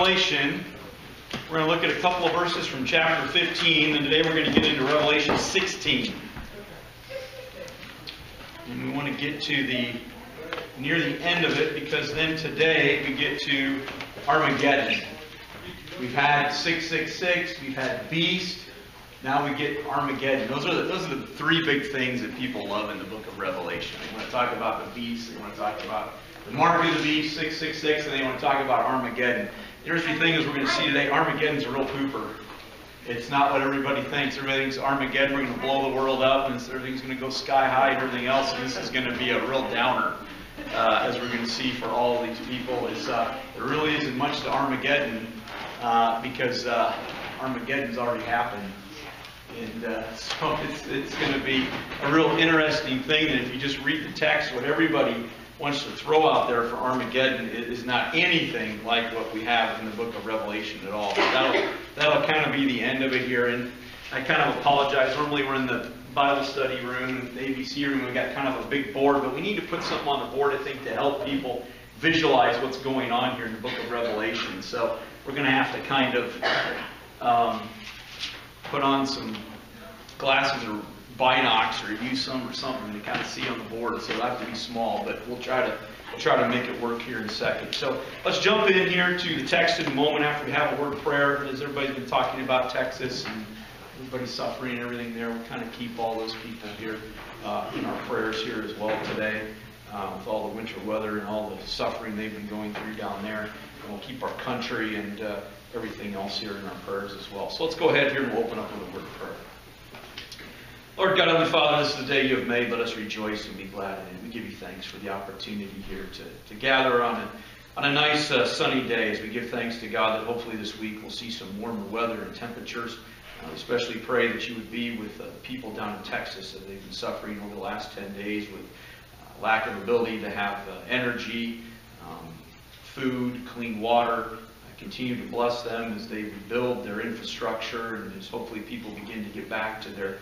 Revelation. We're going to look at a couple of verses from chapter 15, and today we're going to get into Revelation 16. And we want to get to the near the end of it because then today we get to Armageddon. We've had 666, we've had Beast, now we get Armageddon. Those are the, those are the three big things that people love in the book of Revelation. They want to talk about the beast, they want to talk about the mark of the beast, 666, and they want to talk about Armageddon. Interesting thing is we're going to see today Armageddon's a real pooper. It's not what everybody thinks. Everybody thinks Armageddon, we're going to blow the world up and everything's going to go sky high and everything else. And this is going to be a real downer, uh, as we're going to see for all these people. Is uh, there really isn't much to Armageddon uh, because uh, Armageddon's already happened. And uh, so it's, it's going to be a real interesting thing. And if you just read the text, what everybody wants to throw out there for Armageddon is not anything like what we have in the book of Revelation at all. That'll, that'll kind of be the end of it here. And I kind of apologize. Normally we're in the Bible study room, the ABC room, We've got kind of a big board, but we need to put something on the board, I think, to help people visualize what's going on here in the book of Revelation. So we're going to have to kind of um, put on some glasses or binocs or use some or something to kind of see on the board. So it'll have to be small, but we'll try to try to make it work here in a second. So let's jump in here to the text in a moment after we have a word of prayer. As everybody's been talking about Texas and everybody's suffering and everything there, we'll kind of keep all those people here uh, in our prayers here as well today. Uh, with all the winter weather and all the suffering they've been going through down there. And we'll keep our country and uh, everything else here in our prayers as well. So let's go ahead here and we'll open up with a word of prayer. Lord God, Heavenly Father, this is the day you have made. Let us rejoice and be glad in it. We give you thanks for the opportunity here to, to gather on a, on a nice uh, sunny day as we give thanks to God that hopefully this week we'll see some warmer weather and temperatures. Uh, especially pray that you would be with uh, people down in Texas that they've been suffering over the last 10 days with uh, lack of ability to have uh, energy, um, food, clean water. continue to bless them as they rebuild their infrastructure and as hopefully people begin to get back to their uh,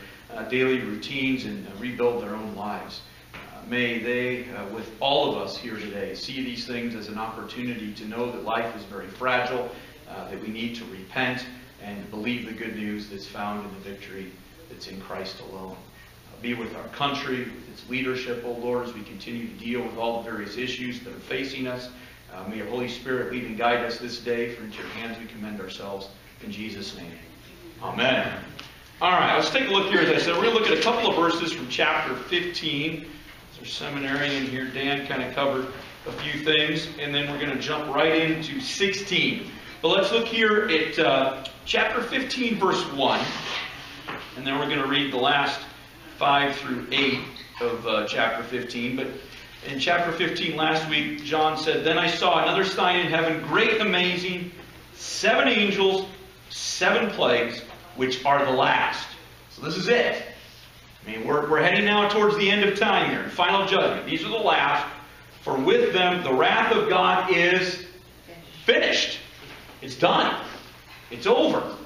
daily routines and uh, rebuild their own lives. Uh, may they, with all of us here today, see these things as an opportunity to know that life is very fragile, that we need to repent and believe the good news that's found in the victory that's in Christ alone. Be with our country, with its leadership, O oh Lord, as we continue to deal with all the various issues that are facing us. Uh, may your Holy Spirit lead and guide us this day, for into your hands we commend ourselves. In Jesus' name. Amen. All right, let's take a look here. As I said, we're going to look at a couple of verses from chapter 15. There's seminarian here. Dan kind of covered a few things, and then we're going to jump right into 16. But let's look here at uh, chapter 15, verse 1, and then we're going to read the last 5 through 8 of uh, chapter 15. But in chapter 15 last week, John said, Then I saw another sign in heaven, great amazing, seven angels, seven plagues which are the last. So this is it. I mean, we're, we're heading now towards the end of time here, final judgment. These are the last. For with them the wrath of God is finished. It's done. It's over.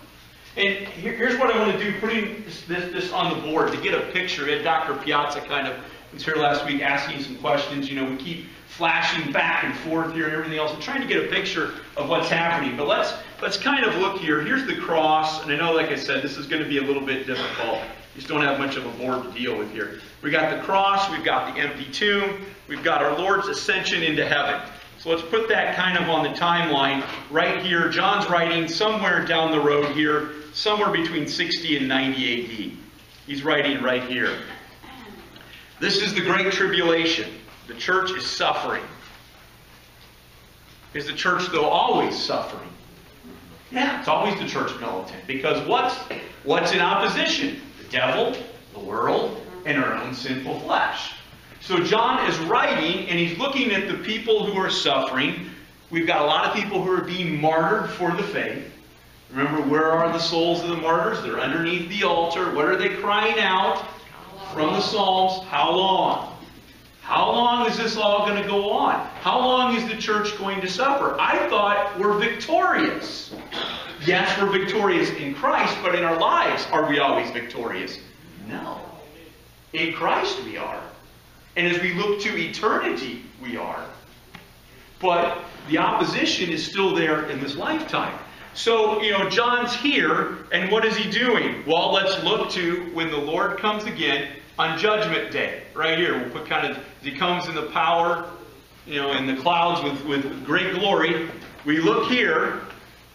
And here, here's what I want to do, putting this, this, this, on the board to get a picture. Ed Dr. Piazza kind of was here last week asking some questions. You know, we keep flashing back and forth here and everything else. I'm trying to get a picture of what's happening. But let's let's kind of look here. Here's the cross, and I know, like I said, this is going to be a little bit difficult. You just don't have much of a board to deal with here. We got the cross, we've got the empty tomb, we've got our Lord's ascension into heaven. So let's put that kind of on the timeline right here. John's writing somewhere down the road here, somewhere between 60 and 90 AD. He's writing right here. This is the Great Tribulation. The church is suffering. Is the church, though, always suffering? Yeah, it's always the church militant. Because what's, what's in opposition? The devil, the world, and our own sinful flesh. So John is writing, and he's looking at the people who are suffering. We've got a lot of people who are being martyred for the faith. Remember, where are the souls of the martyrs? They're underneath the altar. What are they crying out? From the Psalms. How long? How long is this all going to go on? How long is the church going to suffer? I thought we're victorious. Yes, we're victorious in Christ, but in our lives, are we always victorious? No. In Christ, we are. And as we look to eternity, we are. But the opposition is still there in this lifetime. So, you know, John's here, and what is he doing? Well, let's look to when the Lord comes again on Judgment Day. Right here, we'll put kind of, he comes in the power, you know, in the clouds with, with great glory. We look here,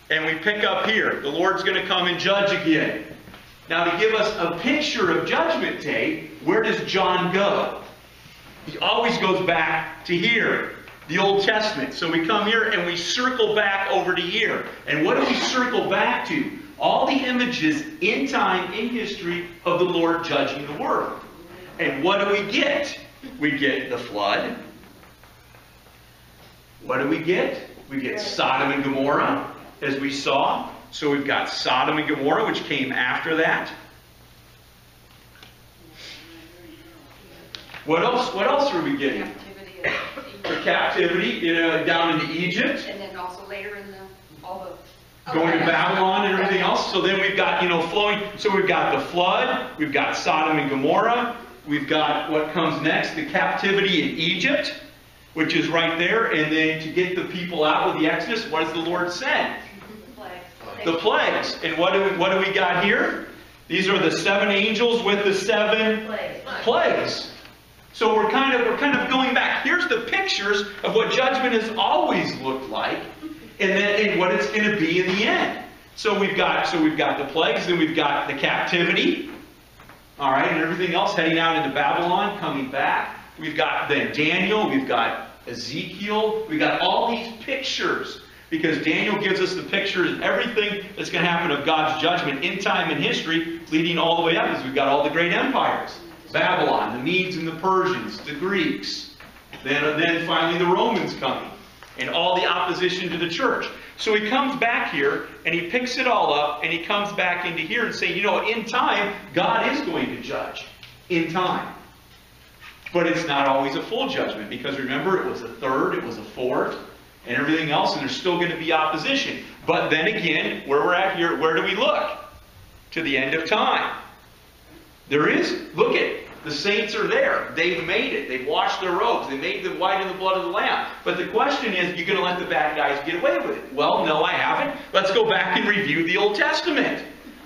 and we pick up here. The Lord's going to come and judge again. Now, to give us a picture of Judgment Day, where does John go? He always goes back to here, the Old Testament. So we come here and we circle back over to here. And what do we circle back to? All the images in time, in history, of the Lord judging the world. And what do we get? We get the flood. What do we get? We get Sodom and Gomorrah, as we saw. So we've got Sodom and Gomorrah, which came after that. What else? What else are we getting? The captivity, you know, down into Egypt, And then also later in the, all the. Oh, going to Babylon and everything else. So then we've got, you know, flowing. So we've got the flood, we've got Sodom and Gomorrah, we've got what comes next, the captivity in Egypt, which is right there. And then to get the people out with the Exodus, what does the Lord send? the plagues. And what do we, what do we got here? These are the seven angels with the seven plagues. So we're kind of we're kind of going back. Here's the pictures of what judgment has always looked like, and then and what it's going to be in the end. So we've got so we've got the plagues, then we've got the captivity, all right, and everything else heading out into Babylon, coming back. We've got then Daniel, we've got Ezekiel, we've got all these pictures because Daniel gives us the pictures of everything that's going to happen of God's judgment in time and history, leading all the way up, because we've got all the great empires. Babylon, the Medes and the Persians, the Greeks. Then, then finally the Romans coming. And all the opposition to the church. So he comes back here and he picks it all up and he comes back into here and saying, you know, in time, God is going to judge. In time. But it's not always a full judgment because remember, it was a third, it was a fourth, and everything else, and there's still going to be opposition. But then again, where we're at here, where do we look? To the end of time. There is, look at, the saints are there. They've made it. They've washed their robes. They made them white in the blood of the Lamb. But the question is, you're going to let the bad guys get away with it? Well, no, I haven't. Let's go back and review the Old Testament.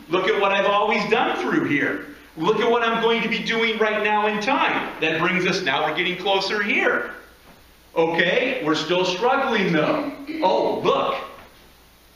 Look at what I've always done through here. Look at what I'm going to be doing right now in time. That brings us, now we're getting closer here. Okay, we're still struggling though. Oh, look.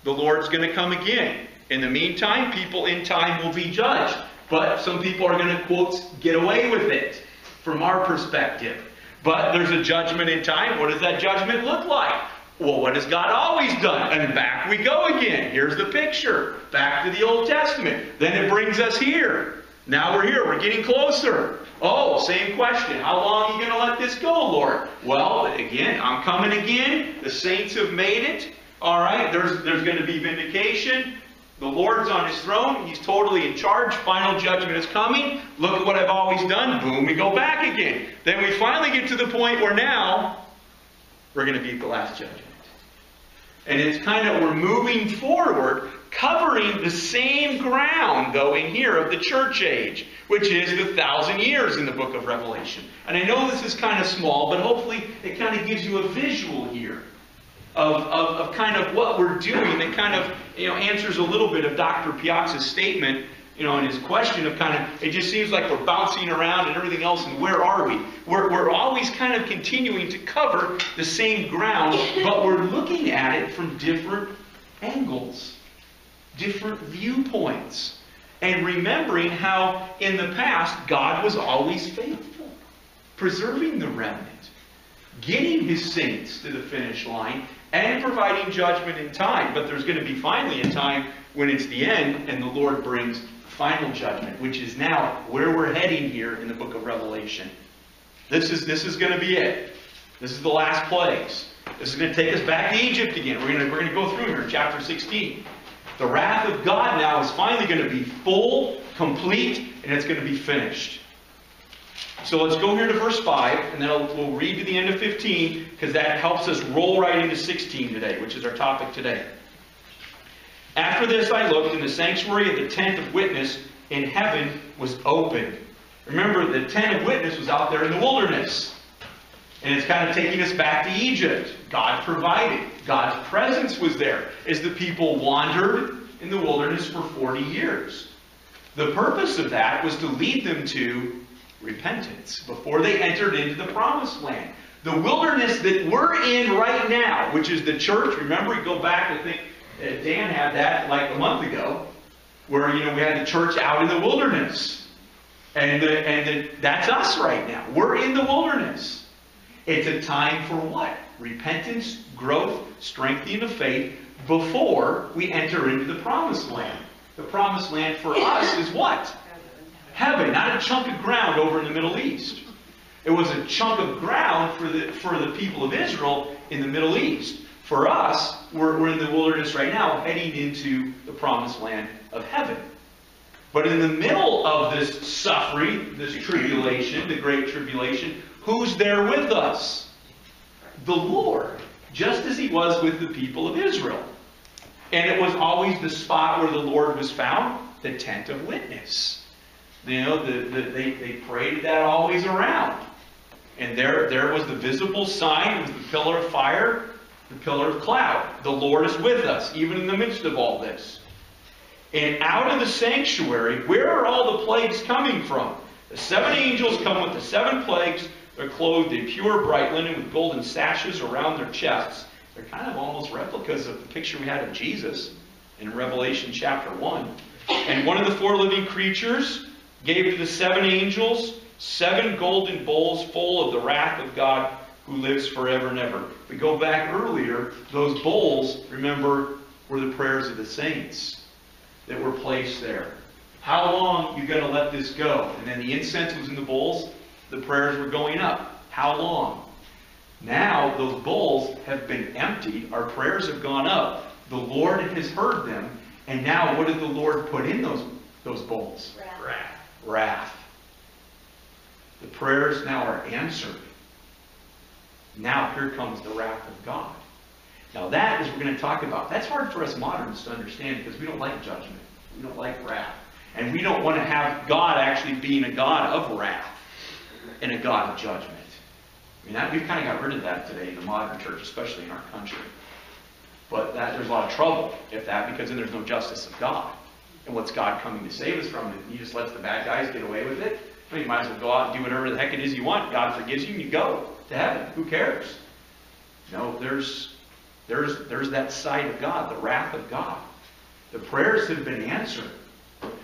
The Lord's going to come again. In the meantime, people in time will be judged. But some people are going to, quote, get away with it from our perspective. But there's a judgment in time. What does that judgment look like? Well, what has God always done? And back we go again. Here's the picture. Back to the Old Testament. Then it brings us here. Now we're here. We're getting closer. Oh, same question. How long are you going to let this go, Lord? Well, again, I'm coming again. The saints have made it. All right. There's, there's going to be vindication. The Lord's on his throne. He's totally in charge. Final judgment is coming. Look at what I've always done. Boom, we go back again. Then we finally get to the point where now we're going to be the last judgment. And it's kind of, we're moving forward, covering the same ground, though, in here of the church age, which is the thousand years in the book of Revelation. And I know this is kind of small, but hopefully it kind of gives you a visual here of, of, of kind of what we're doing that kind of you know, answers a little bit of Dr. Piazza's statement you know, in his question of kind of, it just seems like we're bouncing around and everything else, and where are we? We're, we're always kind of continuing to cover the same ground, but we're looking at it from different angles, different viewpoints, and remembering how in the past God was always faithful, preserving the remnant, getting his saints to the finish line, and providing judgment in time. But there's going to be finally a time when it's the end and the Lord brings final judgment, which is now where we're heading here in the book of Revelation. This is, this is going to be it. This is the last plagues. This is going to take us back to Egypt again. We're going to, we're going to go through here in chapter 16. The wrath of God now is finally going to be full, complete, and it's going to be finished. So let's go here to verse 5, and then we'll read to the end of 15, because that helps us roll right into 16 today, which is our topic today. After this I looked, and the sanctuary of the tent of witness in heaven was opened. Remember, the tent of witness was out there in the wilderness. And it's kind of taking us back to Egypt. God provided. God's presence was there as the people wandered in the wilderness for 40 years. The purpose of that was to lead them to repentance before they entered into the promised land. The wilderness that we're in right now, which is the church, remember, we go back, I think uh, Dan had that like a month ago, where, you know, we had the church out in the wilderness. And, the, and the, that's us right now. We're in the wilderness. It's a time for what? Repentance, growth, strengthening of faith before we enter into the promised land. The promised land for us is what? Heaven, not a chunk of ground over in the Middle East. It was a chunk of ground for the, for the people of Israel in the Middle East. For us, we're, we're in the wilderness right now, heading into the promised land of heaven. But in the middle of this suffering, this tribulation, the great tribulation, who's there with us? The Lord, just as he was with the people of Israel. And it was always the spot where the Lord was found, the tent of witness. You know, the, the, they, they prayed that always around. And there, there was the visible sign, it was the pillar of fire, the pillar of cloud. The Lord is with us, even in the midst of all this. And out of the sanctuary, where are all the plagues coming from? The seven angels come with the seven plagues. They're clothed in pure bright linen with golden sashes around their chests. They're kind of almost replicas of the picture we had of Jesus in Revelation chapter 1. And one of the four living creatures gave to the seven angels seven golden bowls full of the wrath of God who lives forever and ever. We go back earlier, those bowls, remember, were the prayers of the saints that were placed there. How long you going to let this go? And then the incense was in the bowls, the prayers were going up. How long? Now those bowls have been emptied, our prayers have gone up, the Lord has heard them, and now what did the Lord put in those, those bowls? Wrath. Wrath. The prayers now are answered. Now here comes the wrath of God. Now that is what we're going to talk about. That's hard for us moderns to understand because we don't like judgment. We don't like wrath. And we don't want to have God actually being a God of wrath and a God of judgment. I mean, that, we've kind of got rid of that today in the modern church, especially in our country. But that, there's a lot of trouble if that, because then there's no justice of God. And what's God coming to save us from? He just lets the bad guys get away with it? Well, you might as well go out and do whatever the heck it is you want. God forgives you and you go to heaven. Who cares? No, there's, there's, there's that side of God, the wrath of God. The prayers have been answered.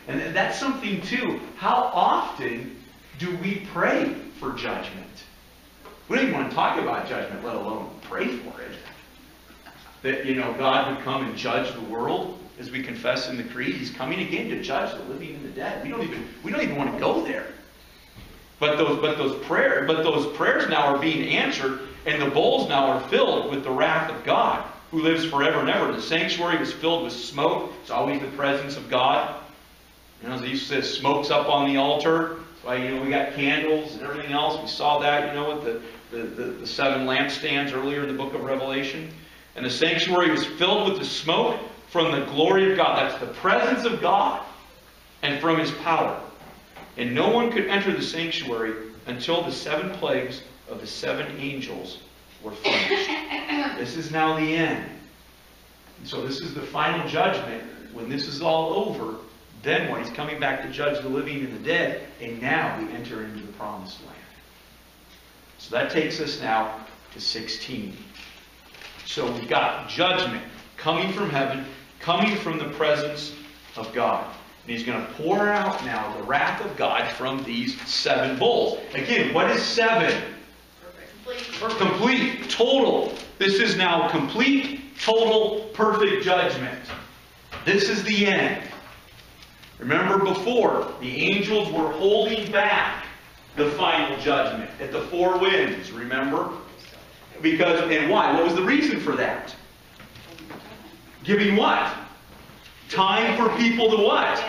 And that's something, too. How often do we pray for judgment? We don't even want to talk about judgment, let alone pray for it. That, you know, God would come and judge the world, as we confess in the creed. He's coming again to judge the living and the dead. We don't even, we don't even want to go there. But those, but those prayer, but those prayers now are being answered, and the bowls now are filled with the wrath of God, who lives forever and ever. The sanctuary was filled with smoke. It's always the presence of God. You know, as he says, smoke's up on the altar. Why, you know, we got candles and everything else. We saw that, you know, with the, the, the, the seven lampstands earlier in the book of Revelation. And the sanctuary was filled with the smoke from the glory of God. That's the presence of God and from his power. And no one could enter the sanctuary until the seven plagues of the seven angels were finished. this is now the end. And so this is the final judgment. When this is all over, then when He's coming back to judge the living and the dead. And now we enter into the promised land. So that takes us now to 16. So we've got judgment coming from heaven, coming from the presence of God. And he's going to pour out now the wrath of God from these seven bowls. Again, what is seven? Complete. Complete, total. This is now complete, total, perfect judgment. This is the end. Remember before, the angels were holding back the final judgment at the four winds, remember? Because, and why? What was the reason for that? Giving what? Time for people to what?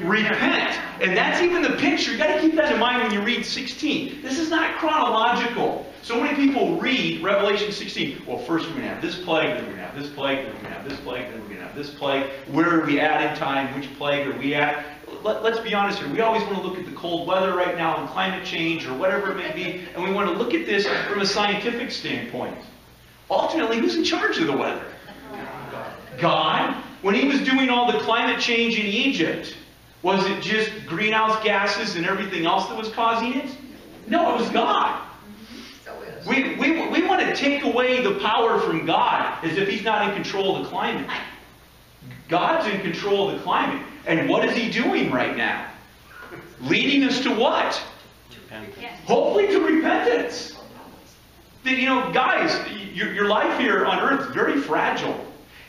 Repent. And that's even the picture. you got to keep that in mind when you read 16. This is not chronological. So many people read Revelation 16. Well, first we're going to have this plague, then we're going to have this plague, then we're going to have this plague, then we're going to have this plague. Where are we at in time? Which plague are we at? let, let's be honest here. We always want to look at the cold weather right now and climate change or whatever it may be, and we want to look at this from a scientific standpoint. Ultimately, who's in charge of the weather? God. When he was doing all the climate change in Egypt, was it just greenhouse gases and everything else that was causing it? No, it was God. We, we, we want to take away the power from God as if He's not in control of the climate. God's in control of the climate. And what is He doing right now? Leading us to what? Repentance. Hopefully to repentance. That, you know, guys, your, your life here on earth is very fragile.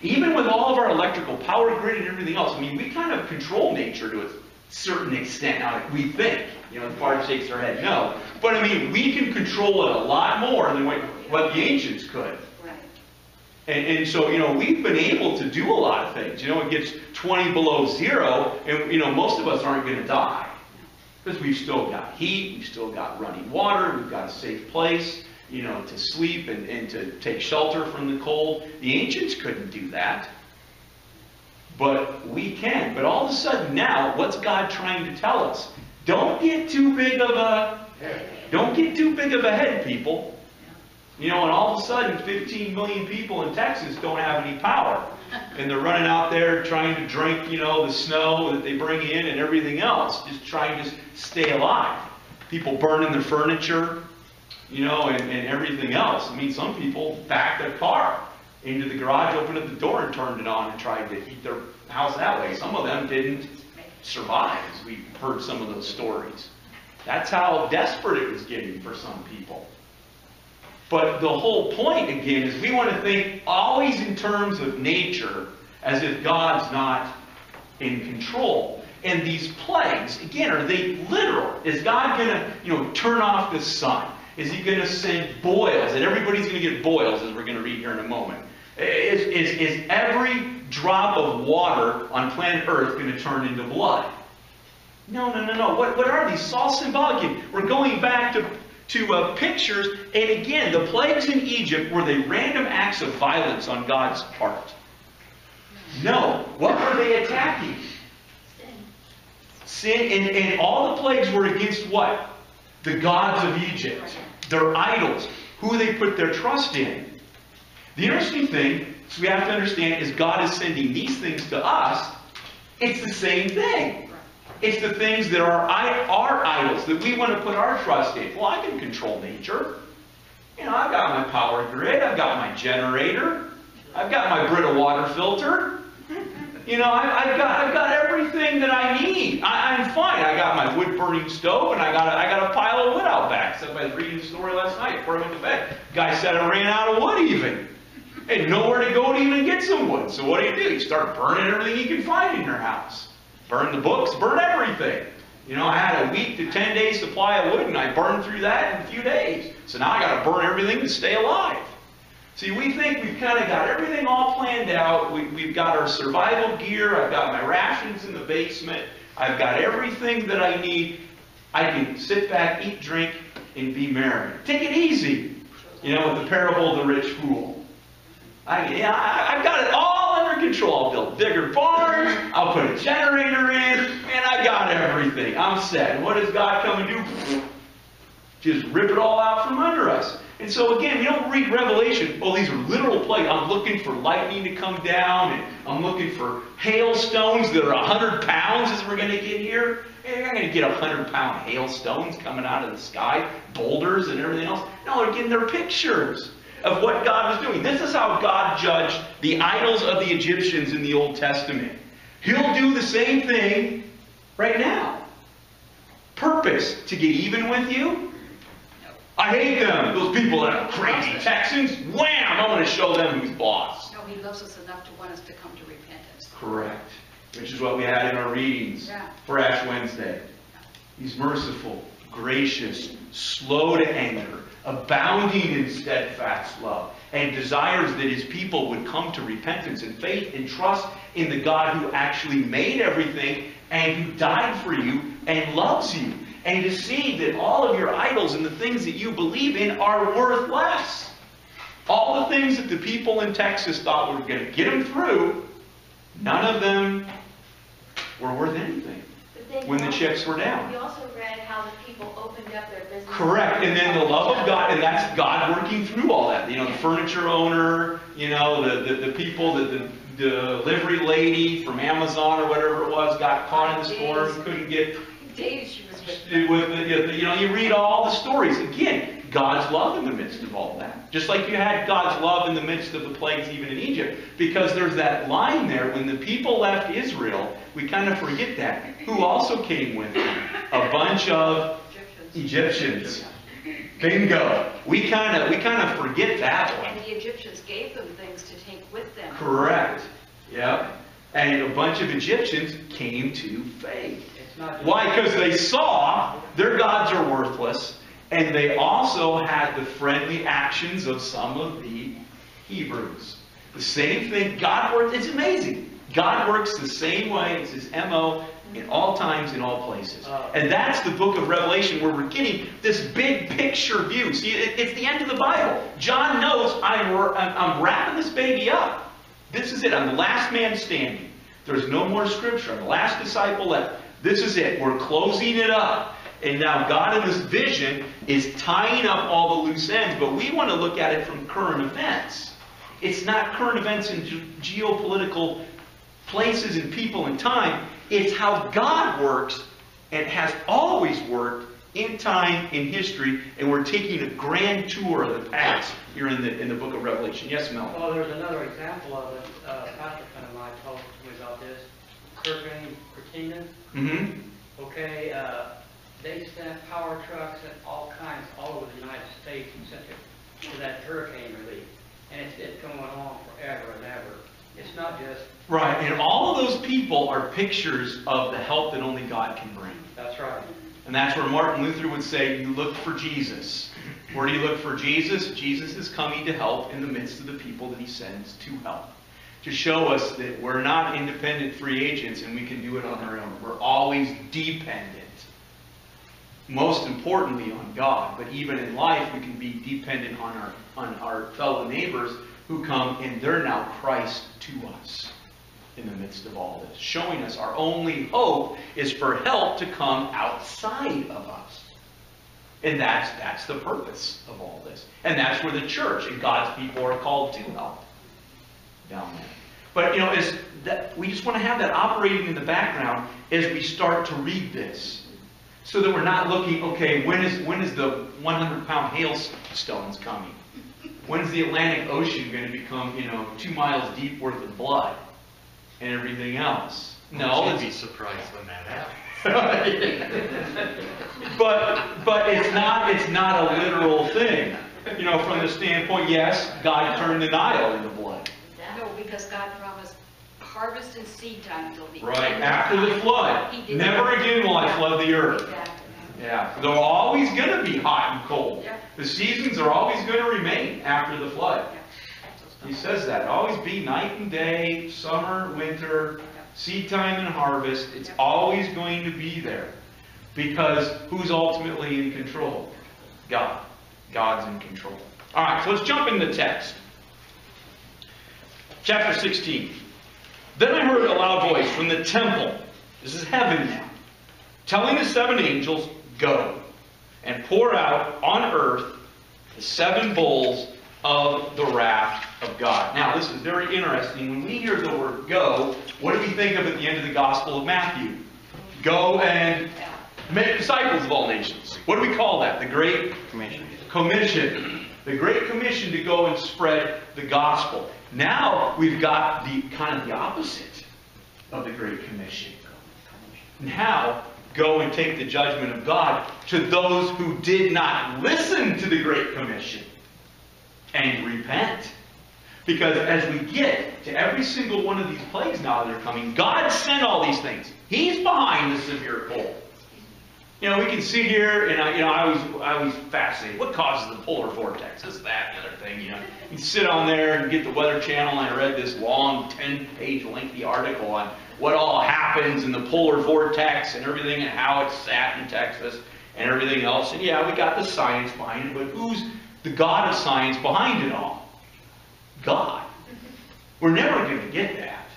Even with all of our electrical power grid and everything else, I mean, we kind of control nature to a certain extent. Now, we think, you know, the far shakes our head, no. But I mean, we can control it a lot more than what, what the ancients could. Right. And, and so, you know, we've been able to do a lot of things. You know, it gets 20 below zero, and, you know, most of us aren't going to die. Because we've still got heat, we've still got running water, we've got a safe place, you know, to sleep and, and to take shelter from the cold. The ancients couldn't do that. But we can. But all of a sudden now, what's God trying to tell us? Don't get too big of a, don't get too big of a head, people. You know, and all of a sudden, 15 million people in Texas don't have any power. And they're running out there trying to drink, you know, the snow that they bring in and everything else, just trying to stay alive. People burning their furniture, you know, and, and everything else. I mean, some people backed their car into the garage, opened up the door, and turned it on and tried to heat their house that way. Some of them didn't survive, as we heard some of those stories. That's how desperate it was getting for some people. But the whole point, again, is we want to think always in terms of nature as if God's not in control. And these plagues, again, are they literal? Is God going to, you know, turn off the sun? Is he going to send boils? And everybody's going to get boils, as we're going to read here in a moment. Is, is, is every drop of water on planet Earth going to turn into blood? No, no, no, no. What, what are these? It's all symbolic. We're going back to, to uh, pictures. And again, the plagues in Egypt were they random acts of violence on God's part? No. What were they attacking? Sin. And, and all the plagues were against what? The gods of Egypt. Their idols. Who they put their trust in. The interesting thing so we have to understand is God is sending these things to us. It's the same thing. It's the things that are our idols that we want to put our trust in. Well, I can control nature. You know, I've got my power grid. I've got my generator. I've got my Brita water filter. You know, I, have got I've got everything that I need. I, am fine. I got my wood burning stove, and I got a, I got a pile of wood out back. I was reading a story last night before I went to bed. Guy said I ran out of wood even. And nowhere to go to even get some wood. So what do you do? You start burning everything you can find in your house. Burn the books, burn everything. You know, I had a week to 10 days supply of wood, and I burned through that in a few days. So now I got to burn everything to stay alive. See, we think we've kind of got everything all planned out. We, we've got our survival gear. I've got my rations in the basement. I've got everything that I need. I can sit back, eat, drink, and be merry. Take it easy. You know, with the parable of the rich fool. I, yeah, I, have got it all under control. I'll build bigger barns. I'll put a generator in, and I got everything. I'm set. And what does God come and do? Just rip it all out from under us. And so again, we don't read Revelation, oh, these are literal plagues. I'm looking for lightning to come down, and I'm looking for hailstones that are 100 pounds as we're going to get here. Hey, not going to get 100 pound hailstones coming out of the sky, boulders and everything else. No, they're getting their pictures of what God was doing. This is how God judged the idols of the Egyptians in the Old Testament. He'll do the same thing right now. Purpose to get even with you. I hate them. Those people that are crazy Texans. Wham! I'm going to show them who's boss. No, he loves us enough to want us to come to repentance. Correct. Which is what we had in our readings Yeah. for Ash Wednesday. He's merciful, gracious, slow to anger, abounding in steadfast love, and desires that his people would come to repentance and faith and trust in the God who actually made everything and who died for you and loves you. And to see that all of your idols and the things that you believe in are worth less. All the things that the people in Texas thought were going to get them through, none of them were worth anything. When the chips were down. You also read how the people opened up their business. Correct, and then the love of God, and that's God working through all that. You know, the furniture owner, you know, the, the, the people, the, the delivery lady from Amazon or whatever it was, got caught in the storm, couldn't get Days she was with it you know, you read all the stories. Again, God's love in the midst of all that. Just like you had God's love in the midst of the plagues even in Egypt. Because there's that line there, when the people left Israel, we kind of forget that. Who also came with them? A bunch of Egyptians. Egyptians. Bingo. We kind of we kind of forget that one. And the Egyptians gave them things to take with them. Correct. Yep. And a bunch of Egyptians came to faith. It's not just- Why? Because they saw their gods are worthless, and they also had the friendly actions of some of the Hebrews. The same thing, God works, it's amazing. God works the same way, it's His MO in all times, in all places. Uh. And that's the book of Revelation where we're getting this big picture view. See, it's the end of the Bible. John knows I'm I'm wrapping this baby up. This is it. I'm the last man standing. There's no more scripture. I'm the last disciple left. This is it. We're closing it up. And now God in this vision is tying up all the loose ends, but we want to look at it from current events. It's not current events in ge- geopolitical places and people and time. It's how God works and has always worked in time, in history, and we're taking a grand tour of the past here in the in the book of Revelation. Yes, Mel? Well, there's another example of it. Uh, pastor friend of mine told me about this. Hurricane Katrina. Mm-hmm. Okay, uh, they sent power trucks and all kinds all over the United States and sent it to that hurricane relief. And it's, it's going on forever and ever. It's not just, Right, and all of those people are pictures of the help that only God can bring. that's right. And that's where Martin Luther would say, you look for Jesus. Where do you look for Jesus? Jesus is coming to help in the midst of the people that he sends to help. To show us that we're not independent free agents and we can do it on our own. We're always dependent. Most importantly on God, but even in life we can be dependent on our on our fellow neighbors who come and they're now Christ to us in the midst of all this, showing us our only hope is for help to come outside of us. And that's, that's the purpose of all this. And that's where the church and God's people are called to help down there. But, you know, as that, we just want to have that operating in the background as we start to read this. So that we're not looking, okay, when is, when is the 100 pound hailstones coming? When's the Atlantic Ocean going to become, you know, two miles deep worth of blood? And everything else. No, You'd be surprised when that happens. but but it's not it's not a literal thing. You know, from the standpoint, yes, God turned the Nile into blood. No, because God promised harvest and seed time till the Right end. after the flood. Never that. again will I flood the earth. Exactly. Yeah, they're always going to be hot and cold. Yeah. The seasons are always going to remain after the flood. Yeah. He says that. Always be night and day, summer, winter, seed time and harvest. It's always going to be there. Because who's ultimately in control? God. God's in control. All right, so let's jump in the text. Chapter 16. Then I heard a loud voice from the temple. This is heaven now. Telling the seven angels, Go and pour out on earth the seven bowls of the wrath of God. Now, this is very interesting. When we hear the word go, what do we think of at the end of the Gospel of Matthew? Go and make disciples of all nations. What do we call that? The Great Commission. Commission. The Great Commission to go and spread the gospel. Now we've got the kind of the opposite of the Great Commission. Now go and take the judgment of God to those who did not listen to the Great Commission and repent. Because as we get to every single one of these plagues now that are coming, God sent all these things. He's behind the severe cold. You know, we can sit here, and I, you know, I was, I was fascinated. What causes the polar vortex? This, that, and the other thing. You know, you sit on there and get the Weather Channel, and I read this long, ten-page lengthy article on what all happens in the polar vortex and everything, and how it's sat in Texas and everything else. And yeah, we got the science behind it, but who's the God of science behind it all? God. We're never going to get that.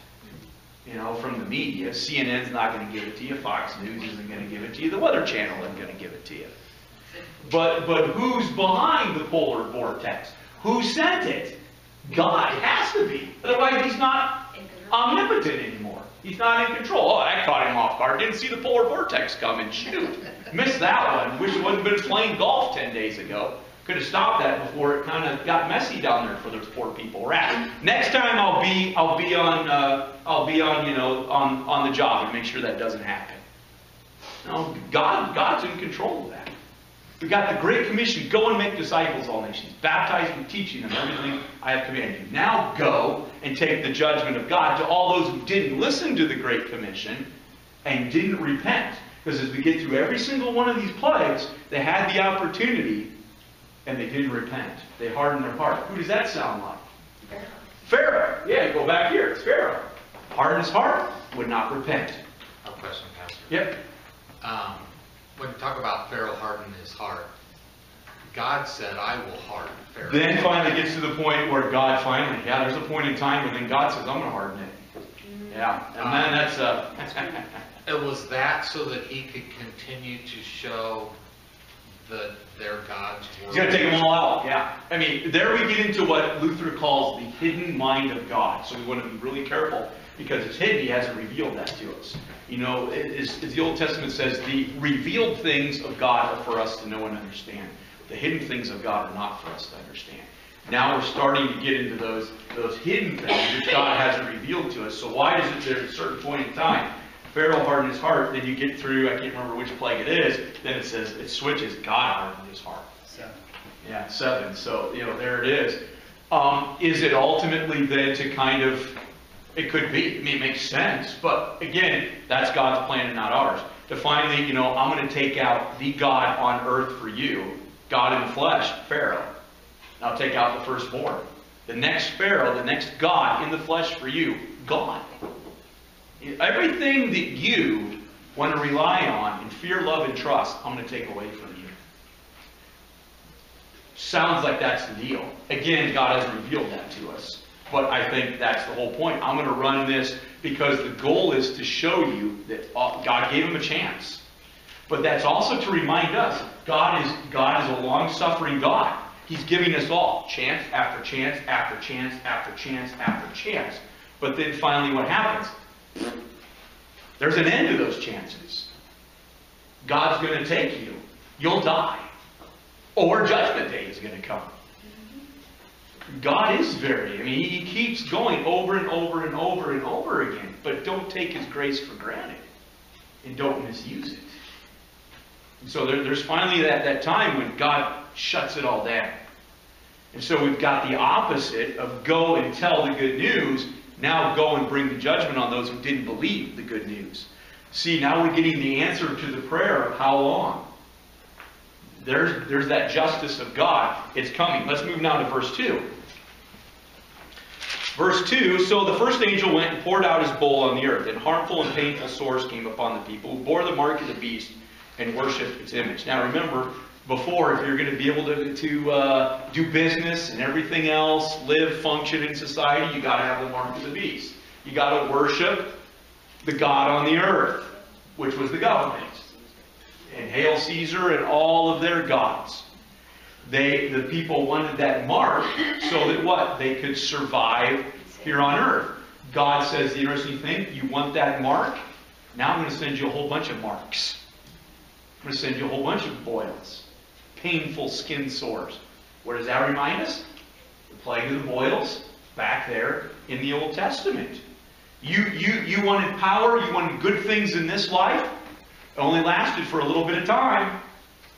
You know, from the media. CNN's not going to give it to you. Fox News isn't going to give it to you. The Weather Channel isn't going to give it to you. But, but who's behind the polar vortex? Who sent it? God has to be. Otherwise, he's not omnipotent anymore. He's not in control. Oh, that caught him off guard. Didn't see the polar vortex coming. Shoot. Missed that one. Wish it wasn't been playing golf 10 days ago. Could have stopped that before it kind of got messy down there for those poor people. Rat. Next time I'll be I'll be on uh, I'll be on you know on on the job and make sure that doesn't happen. No, God God's in control of that. We got the Great Commission, go and make disciples all nations, baptizing, teaching them everything I have commanded you. Now go and take the judgment of God to all those who didn't listen to the Great Commission and didn't repent. Because as we get through every single one of these plagues, they had the opportunity and they didn't repent. They hardened their heart. Who does that sound like? Pharaoh. Yeah, go back here. It's Pharaoh. Hardened his heart, would not repent. A question, Pastor. Yep. Um, when you talk about Pharaoh hardening his heart, God said, I will harden Pharaoh. Then finally gets to the point where God finally, yeah, there's a point in time when then God says, I'm going to harden it. Yeah, and then that's, uh, It was that so that he could continue to show the, their God's word. he's going to take them all out, yeah. I mean, there we get into what Luther calls the hidden mind of God. So we want to be really careful because it's hidden, he hasn't revealed that to us. You know, as, the Old Testament says, the revealed things of God are for us to know and understand. The hidden things of God are not for us to understand. Now we're starting to get into those, those hidden things which God hasn't revealed to us. So why does it there at a certain point in time? Pharaoh hardened his heart, then you get through, I can't remember which plague it is, then it says, it switches, God hardened his heart. Seven. Yeah, seven. So, you know, there it is. Um, is it ultimately then to kind of, it could be, I mean, it makes sense, but again, that's God's plan and not ours. To finally, you know, I'm going to take out the God on earth for you, God in the flesh, Pharaoh. And I'll take out the firstborn. The next Pharaoh, the next God in the flesh for you, God. Everything that you want to rely on in fear, love, and trust, I'm going to take away from you. Sounds like that's the deal. Again, God hasn't revealed that to us. But I think that's the whole point. I'm going to run this because the goal is to show you that uh, God gave him a chance. But that's also to remind us God is God is a long-suffering God. He's giving us all chance after chance after chance after chance after chance. But then finally what happens? There's an end to those chances. God's going to take you. You'll die. Or judgment day is going to come. God is very, I mean, He keeps going over and over and over and over again. But don't take His grace for granted. And don't misuse it. And so there, there's finally that, that time when God shuts it all down. And so we've got the opposite of go and tell the good news. Now go and bring the judgment on those who didn't believe the good news. See, now we're getting the answer to the prayer of how long. There's, there's that justice of God. It's coming. Let's move now to verse 2. Verse 2 So the first angel went and poured out his bowl on the earth, and harmful and painful sores came upon the people who bore the mark of the beast and worshipped its image. Now remember, before, if you're going to be able to, to uh, do business and everything else, live, function in society, you got to have the mark of the beast. You got to worship the God on the earth, which was the government. And Hail Caesar and all of their gods. They, the people wanted that mark so that what? They could survive here on earth. God says the interesting thing, you want that mark? Now I'm going to send you a whole bunch of marks. I'm going to send you a whole bunch of boils, painful skin sores. What does that remind us? The plague of the boils back there in the Old Testament. You, you, you wanted power, you wanted good things in this life. It only lasted for a little bit of time.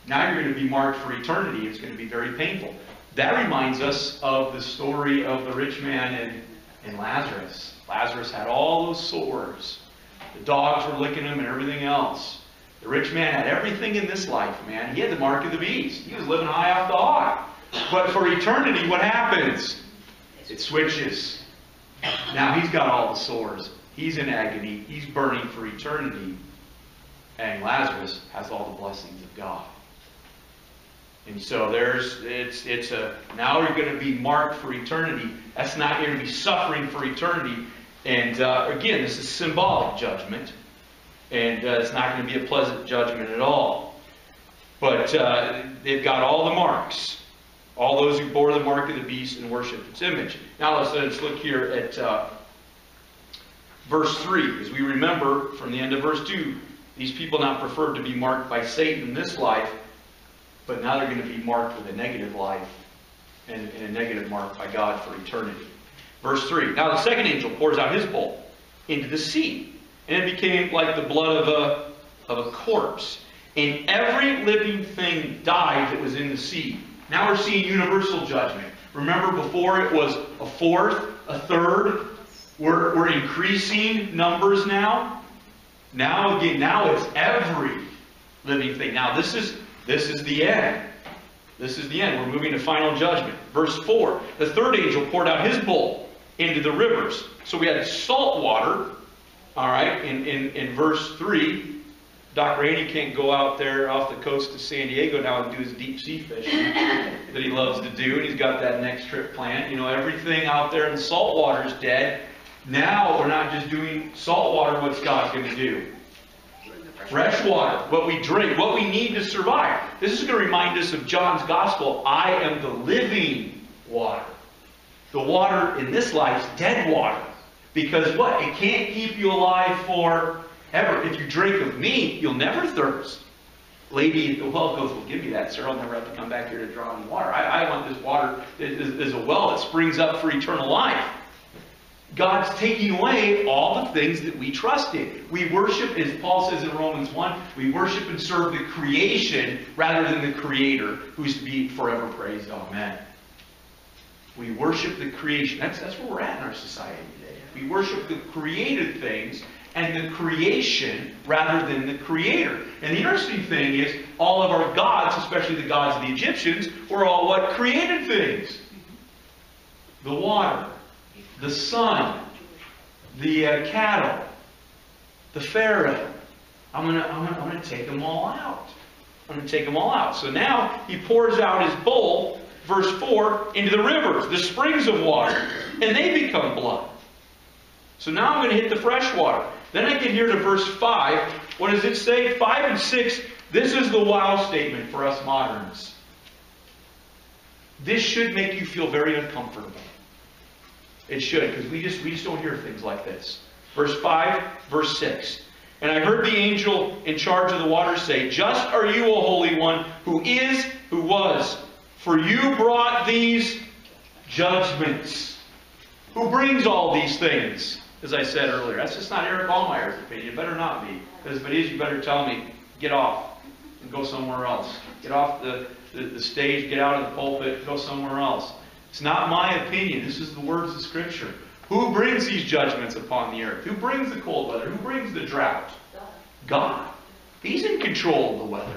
Now you're going to be marked for eternity. It's going to be very painful. That reminds us of the story of the rich man and, and Lazarus. Lazarus had all those sores. The dogs were licking him and everything else. The rich man had everything in this life, man. He had the mark of the beast. He was living high off the hog. But for eternity, what happens? It switches. Now he's got all the sores. He's in agony. He's burning for eternity. And Lazarus has all the blessings of God. And so there's it's it's a now you're going to be marked for eternity. That's not you're going to be suffering for eternity. And uh, again, this is symbolic judgment, and uh, it's not going to be a pleasant judgment at all. But uh, they've got all the marks, all those who bore the mark of the beast and worship its image. Now let's, let's look here at uh, verse 3. As we remember from the end of verse 2, these people now preferred to be marked by Satan in this life, but now they're going to be marked with a negative life and, and a negative mark by God for eternity. Verse 3 Now the second angel pours out his bowl into the sea, and it became like the blood of a, of a corpse. And every living thing died that was in the sea. Now we're seeing universal judgment. Remember before it was a fourth, a third. We're, we're increasing numbers now. Now again, now it's every living thing. Now this is this is the end. This is the end. We're moving to final judgment. Verse 4. The third angel poured out his bowl into the rivers. So we had salt water, all right, in, in, in verse 3. Doc Randy can't go out there off the coast of San Diego now and do his deep sea fishing that he loves to do, and he's got that next trip planned. You know, everything out there in salt water is dead. Now we're not just doing salt water, what's God going to do? Fresh water, what we drink, what we need to survive. This is going to remind us of John's gospel. I am the living water. The water in this life is dead water. Because what? It can't keep you alive forever. If you drink of me, you'll never thirst. Lady at the well goes, Well, give me that, sir. I'll never have to come back here to draw any water. I, I want this water as a well that springs up for eternal life. God's taking away all the things that we trust in. We worship, as Paul says in Romans 1, we worship and serve the creation rather than the Creator, who's to be forever praised. Amen. We worship the creation. That's, that's where we're at in our society. We worship the created things and the creation rather than the Creator. And the interesting thing is, all of our gods, especially the gods of the Egyptians, were all what? Created things. The water, the sun, the uh, cattle, the Pharaoh. I'm going to I'm gonna, I'm gonna take them all out. I'm going to take them all out. So now he pours out his bowl, verse 4, into the rivers, the springs of water, and they become blood. So now I'm going to hit the fresh water. Then I get here to verse 5. What does it say? 5 and 6. This is the wow statement for us moderns. This should make you feel very uncomfortable. It should, because we just, we just don't hear things like this. Verse 5, verse 6. And I heard the angel in charge of the water say, Just are you, O Holy One, who is, who was, for you brought these judgments. Who brings all these things? As I said earlier, that's just not Eric Allmeyer's opinion. It better not be. Because if it is, you better tell me, get off and go somewhere else. Get off the, the, the stage, get out of the pulpit, go somewhere else. It's not my opinion. This is the words of Scripture. Who brings these judgments upon the earth? Who brings the cold weather? Who brings the drought? God. He's in control of the weather.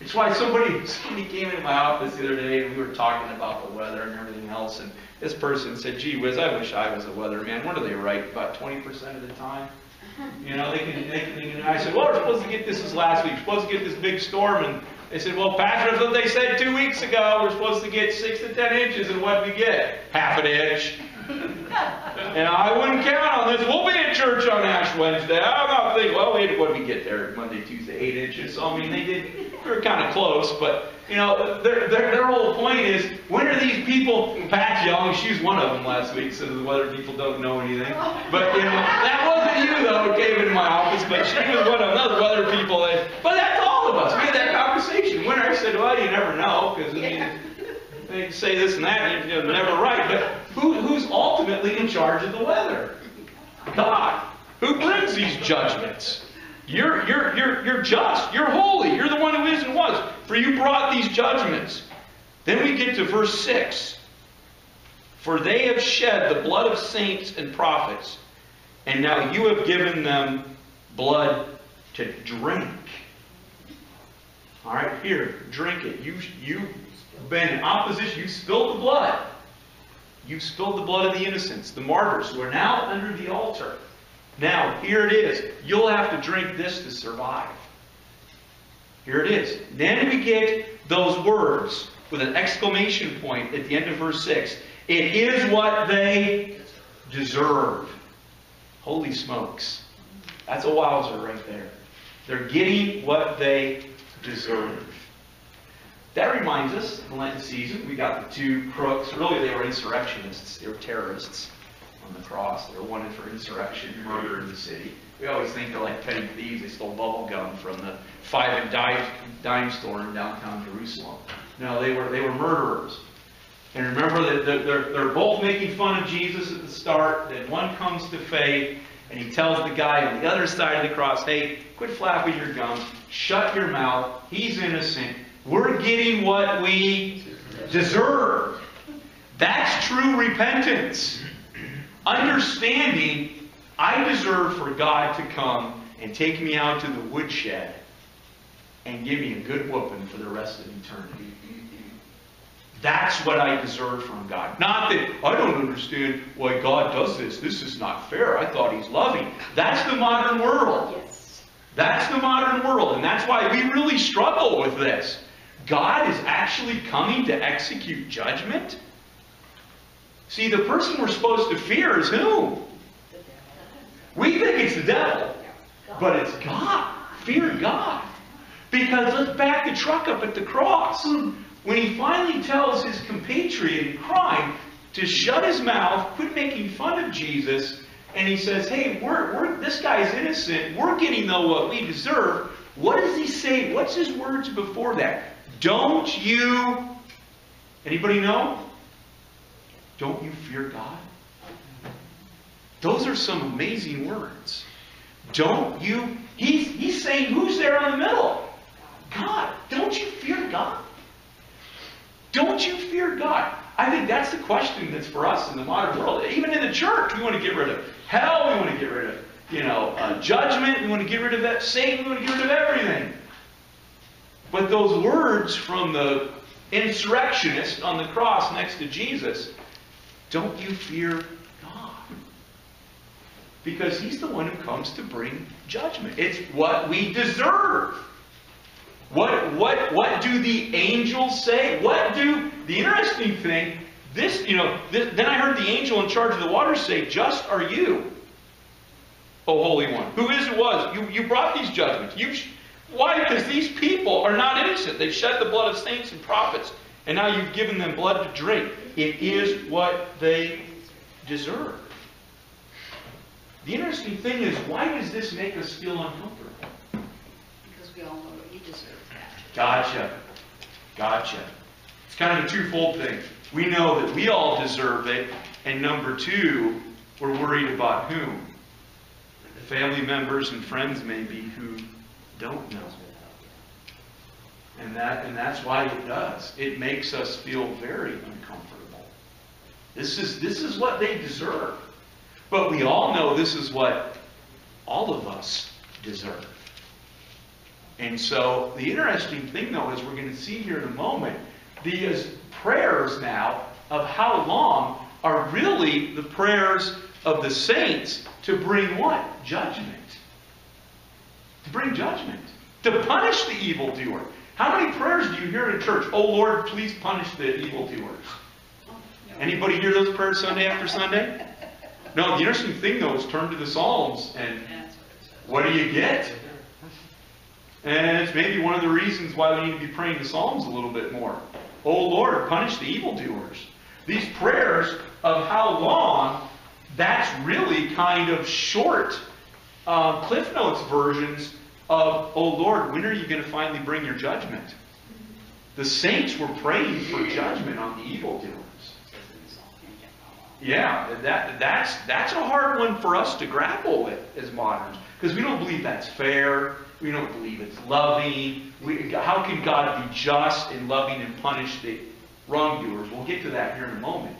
It's why somebody somebody came into my office the other day and we were talking about the weather and everything else, and this person said, "Gee whiz, I wish I was a weatherman." What are they right? About 20% of the time. You know, they can, they can. And I said, "Well, we're supposed to get this as last week. We're supposed to get this big storm." And they said, "Well, Pastor, that's what they said two weeks ago. We're supposed to get six to ten inches, and what did we get? Half an inch." And I wouldn't count on this. We'll be at church on Ash Wednesday. I'm not thinking, well, we, what did we get there? Monday, Tuesday, eight inches. So, I mean, they did, we were kind of close, but, you know, their, their, their whole point is, when are these people, Pat Young, she was one of them last week, so the weather people don't know anything. But, you know, that wasn't you, though, who came into my office, but she was one of those weather people. That, but that's all of us. We had that conversation. When I said, well, you never know, because, I mean, they say this and that, and you're never right. But who, who's ultimately in charge of the weather? God. Who brings these judgments? You're, you're, you're, you're just. You're holy. You're the one who is and was. For you brought these judgments. Then we get to verse 6. For they have shed the blood of saints and prophets, and now you have given them blood to drink. All right, here, drink it. You, you been in opposition. You spilled the blood. You spilled the blood of the innocents, the martyrs, who are now under the altar. Now, here it is. You'll have to drink this to survive. Here it is. Then we get those words with an exclamation point at the end of verse 6. It is what they deserve. Holy smokes. That's a wowzer right there. They're getting what they deserve. That reminds us, in the Lenten season, we got the two crooks. Really, they were insurrectionists. They were terrorists on the cross. They were wanted for insurrection, murder in the city. We always think they're like petty thieves. They stole bubble gum from the five and dime, dime store in downtown Jerusalem. No, they were they were murderers. And remember that they're, they're, they're both making fun of Jesus at the start. Then one comes to faith, and he tells the guy on the other side of the cross, hey, quit flapping your gums, shut your mouth, he's innocent. We're getting what we deserve. That's true repentance. Understanding I deserve for God to come and take me out to the woodshed and give me a good whooping for the rest of eternity. That's what I deserve from God. Not that I don't understand why God does this. This is not fair. I thought He's loving. That's the modern world. Yes. That's the modern world, and that's why we really struggle with this. God is actually coming to execute judgment? See, the person we're supposed to fear is who? We think it's the devil, but it's God. Fear God. Because let's back the truck up at the cross. When he finally tells his compatriot in crime to shut his mouth, quit making fun of Jesus, and he says, hey, we're, we're, this guy's innocent. We're getting, though, what we deserve. What does he say? What's his words before that? Don't you, anybody know? Don't you fear God? Those are some amazing words. Don't you? He's, he's saying, who's there in the middle? God. Don't you fear God? Don't you fear God? I think that's the question that's for us in the modern world. Even in the church, we want to get rid of hell. We want to get rid of, you know, uh, judgment. We want to get rid of that Satan. We want to get rid of everything. But those words from the insurrectionist on the cross next to Jesus, don't you fear God? Because he's the one who comes to bring judgment. It's what we deserve. What, what, what do the angels say? What do, the interesting thing, this, you know, this, then I heard the angel in charge of the waters say, Just are you, O Holy One. Who is it was? You, you brought these judgments. You, why? Because these people are not innocent. They've shed the blood of saints and prophets, and now you've given them blood to drink. It is what they deserve. The interesting thing is, why does this make us feel uncomfortable? Because we all know that you deserve that. Gotcha. Gotcha. It's kind of a twofold thing. We know that we all deserve it, and number two, we're worried about whom? Family members and friends maybe who don't know. And that and that's why it does. It makes us feel very uncomfortable. This is this is what they deserve. But we all know this is what all of us deserve. And so the interesting thing, though, is we're going to see here in a moment, these uh, prayers now of how long are really the prayers of the saints to bring what? Judgment. To bring judgment. To punish the evildoer. How many prayers do you hear in church? Oh Lord, please punish the evildoers. Anybody hear those prayers Sunday after Sunday? No, the interesting thing though is turn to the Psalms and what do you get? And it's maybe one of the reasons why we need to be praying the Psalms a little bit more. Oh Lord, punish the evildoers. These prayers of how long, that's really kind of short uh, Cliff Notes versions of, oh Lord, when are you going to finally bring your judgment? The saints were praying for judgment on the evildoers. Yeah, that, that's, that's a hard one for us to grapple with as moderns because we don't believe that's fair. We don't believe it's loving. We, how can God be just and loving and punish the wrongdoers? We'll get to that here in a moment.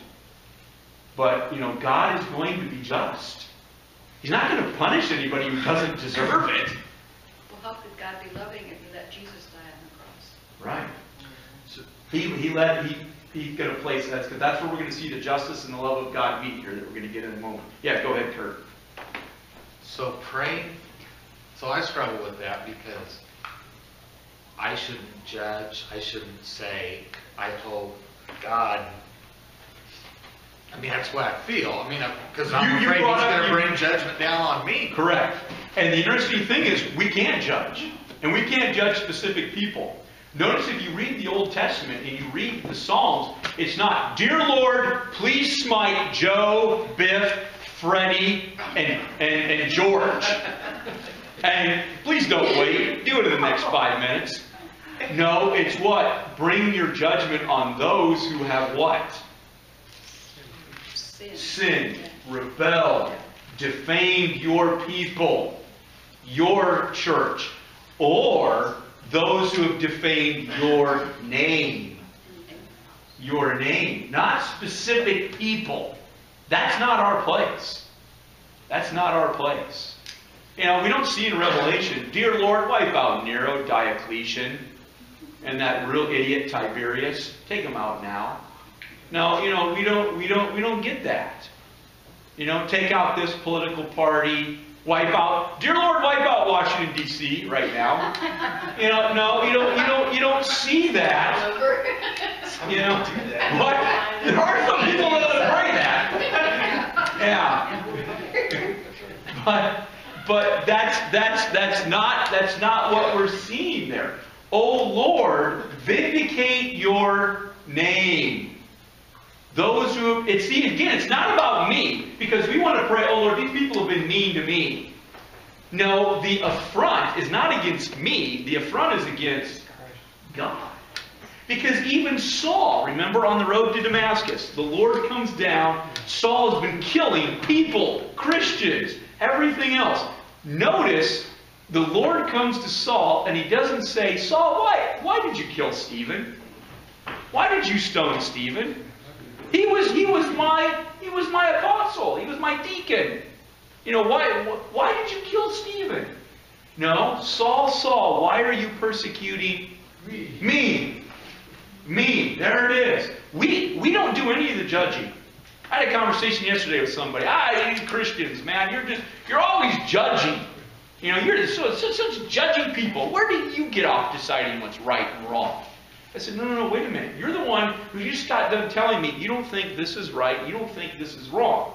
But, you know, God is going to be just. He's not going to punish anybody who doesn't deserve it. Well, how could God be loving if he let Jesus die on the cross? Right. So he, he let, he, he's going to place that's, because that's where we're going to see the justice and the love of God meet here that we're going to get in a moment. Yeah, go ahead, Kurt. So praying, so I struggle with that because I shouldn't judge, I shouldn't say, I told God I mean, that's what I feel. I mean, because I'm you afraid he's gonna bring judgment down on me. Correct. And the interesting thing is, we can't judge. And we can't judge specific people. Notice if you read the Old Testament and you read the Psalms, it's not, Dear Lord, please smite Joe, Biff, Freddie, and, and, and George. And please don't wait. Do it in the next five minutes. No, it's what? Bring your judgment on those who have what? Sin. sinned, rebelled, defamed your people, your church, or those who have defamed your name. Your name, not specific people. That's not our place. That's not our place. You know, we don't see in Revelation, Dear Lord, wipe out Nero, Diocletian, and that real idiot Tiberius. Take them out now. No, you know, we don't, we don't, we don't get that. You know, take out this political party, wipe out, dear Lord, wipe out Washington D.C. right now. You know, no, you don't, you don't, you don't see that. You know, but there are some people that pray that. Yeah. But, but that's, that's, that's not, that's not what we're seeing there. Oh Lord, vindicate your name. Those who, it's, see, again, it's not about me, because we want to pray, oh Lord, these people have been mean to me. No, the affront is not against me, the affront is against God. Because even Saul, remember on the road to Damascus, the Lord comes down, Saul has been killing people, Christians, everything else. Notice the Lord comes to Saul and he doesn't say, Saul, why, why did you kill Stephen? Why did you stone Stephen? He was, he was my, he was my apostle. He was my deacon. You know, why, why did you kill Stephen? No, Saul, Saul, why are you persecuting me? Me. There it is. We, we don't do any of the judging. I had a conversation yesterday with somebody. Ah, you Christians, man, you're just, you're always judging. You know, you're so, so, such judging people. Where do you get off deciding what's right and wrong? I said, no, no, no, wait a minute. You're the one who just got done telling me you don't think this is right, you don't think this is wrong.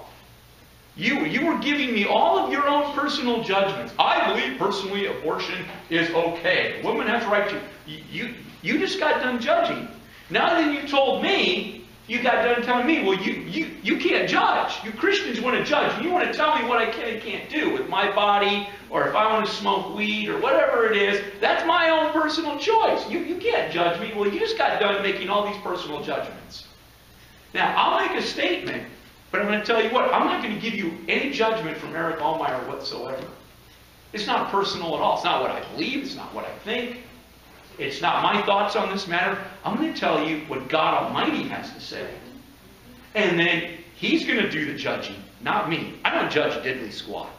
You, you were giving me all of your own personal judgments. I believe personally abortion is okay. Woman has a right to. You, you, you just got done judging. Now that you told me, you got done telling me, well, you, you, you can't judge. You Christians want to judge. You want to tell me what I can and can't do with my body, or if I want to smoke weed, or whatever it is. That's my own personal choice. You, you can't judge me. Well, you just got done making all these personal judgments. Now, I'll make a statement, but I'm going to tell you what, I'm not going to give you any judgment from Eric Allmeyer whatsoever. It's not personal at all. It's not what I believe. It's not what I think. It's not my thoughts on this matter. I'm going to tell you what God Almighty has to say. And then He's going to do the judging, not me. I don't judge diddly squat.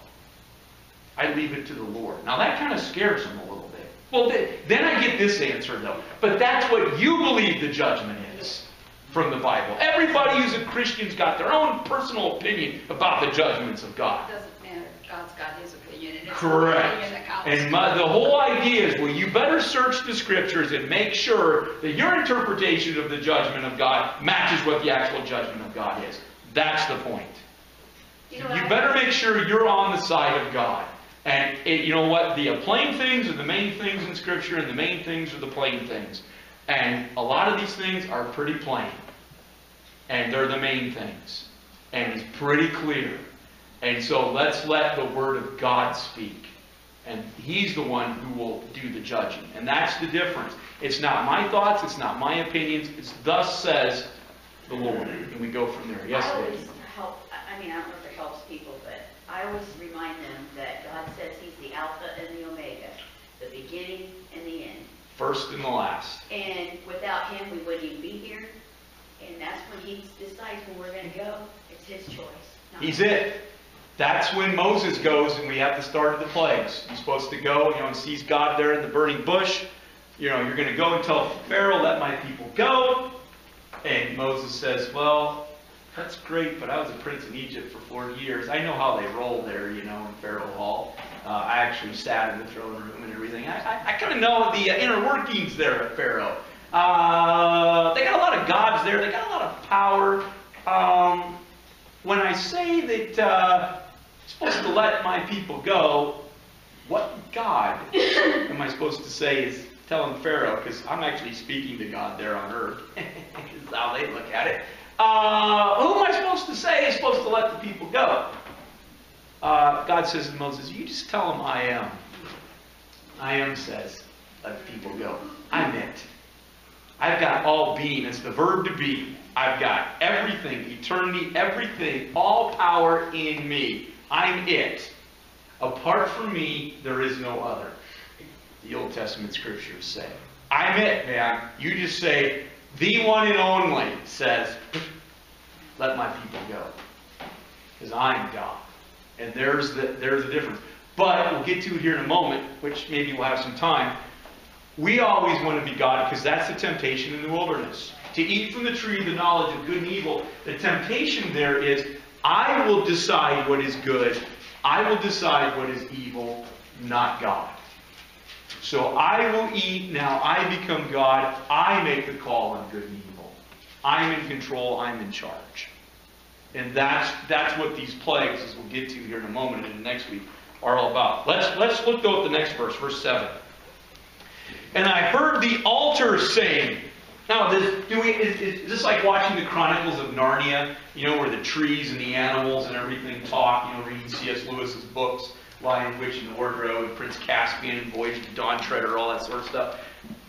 I leave it to the Lord. Now that kind of scares him a little bit. Well, then I get this answer though. But that's what you believe the judgment is from the Bible. Everybody who's a Christian's got their own personal opinion about the judgments of God. Doesn't matter. God's got his opinion, Correct. And my, the whole idea is, well, you better search the scriptures and make sure that your interpretation of the judgment of God matches what the actual judgment of God is. That's the point. You You know I- better make sure you're on the side of God. And it, you know what? The uh, plain things are the main things in Scripture, and the main things are the plain things. And a lot of these things are pretty plain. And they're the main things. And it's pretty clear. And so let's let the Word of God speak. And He's the one who will do the judging. And that's the difference. It's not my thoughts, it's not my opinions, it's thus says the Lord. And we go from there. Yes, I always help, I mean, I don't know if it helps people, but I always remind them that God says He's the Alpha and the Omega, the beginning and the end. First and the last. And without Him, we wouldn't even be here. And that's when He decides when we're going to go. It's His choice. He's it. That's when Moses goes and we have the start of the plagues. He's supposed to go, you know, and sees God there in the burning bush. You know, you're going to go and tell Pharaoh, let my people go. And Moses says, well, that's great, but I was a prince in Egypt for 40 years. I know how they roll there, you know, in Pharaoh Hall. Uh, I actually sat in the throne room and everything. I, I, I kind of know the uh, inner workings there at Pharaoh. Uh, they got a lot of gods there. They got a lot of power. Um, when I say that uh, supposed to let my people go, what God am I supposed to say is telling Pharaoh? Because I'm actually speaking to God there on earth. is how they look at it. Uh, who am I supposed to say is supposed to let the people go? Uh, God says to Moses, You just tell them I am. I am says, let the people go. I'm it. I've got all being. It's the verb to be. I've got everything, eternity, everything, all power in me. I'm it. Apart from me, there is no other. The Old Testament scriptures say. I'm it, man. You just say, the one and only says, let my people go. Because I'm God. And there's the, there's the difference. But we'll get to it here in a moment, which maybe we'll have some time. We always want to be God because that's the temptation in the wilderness. To eat from the tree of the knowledge of good and evil. The temptation there is, I will decide what is good. I will decide what is evil, not God. So I will eat, now I become God. I make the call on good and evil. I'm in control, I'm in charge. And that's, that's what these plagues, as we'll get to here in a moment and next week, are all about. Let's, let's look though at the next verse, verse 7. And I heard the altar saying, now, this, do we, is, is this like watching the Chronicles of Narnia? You know, where the trees and the animals and everything talk, you know, reading C.S. Lewis's books, Lion, Witch, and the Wardrobe, and Prince Caspian, and Voyage of Dawn Treader, all that sort of stuff.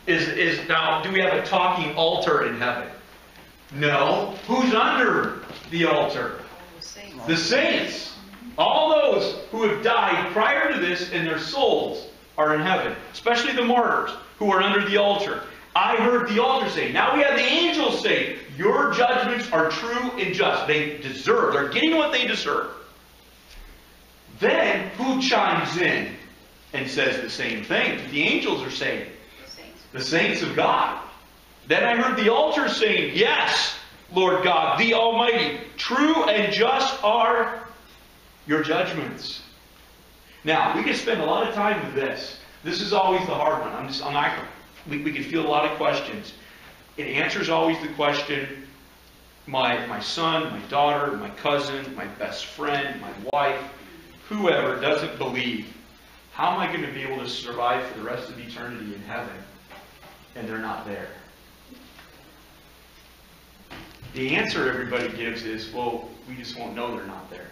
Is, is now, do we have a talking altar in heaven? No. Who's under the altar? The saints. All those who have died prior to this and their souls are in heaven, especially the martyrs who are under the altar. I heard the altar say, now we have the angels say, your judgments are true and just. They deserve, they're getting what they deserve. Then who chimes in and says the same thing? The angels are saying, the saints of God. Then I heard the altar saying, Yes, Lord God, the Almighty, true and just are your judgments. Now, we could spend a lot of time with this. This is always the hard one. I'm just, I'm not, we, we feel a lot of questions. It answers always the question, my, my son, my daughter, my cousin, my best friend, my wife, whoever doesn't believe, how am I going to be able to survive for the rest of eternity in heaven? And they're not there. The answer everybody gives is, well, we just won't know they're not there.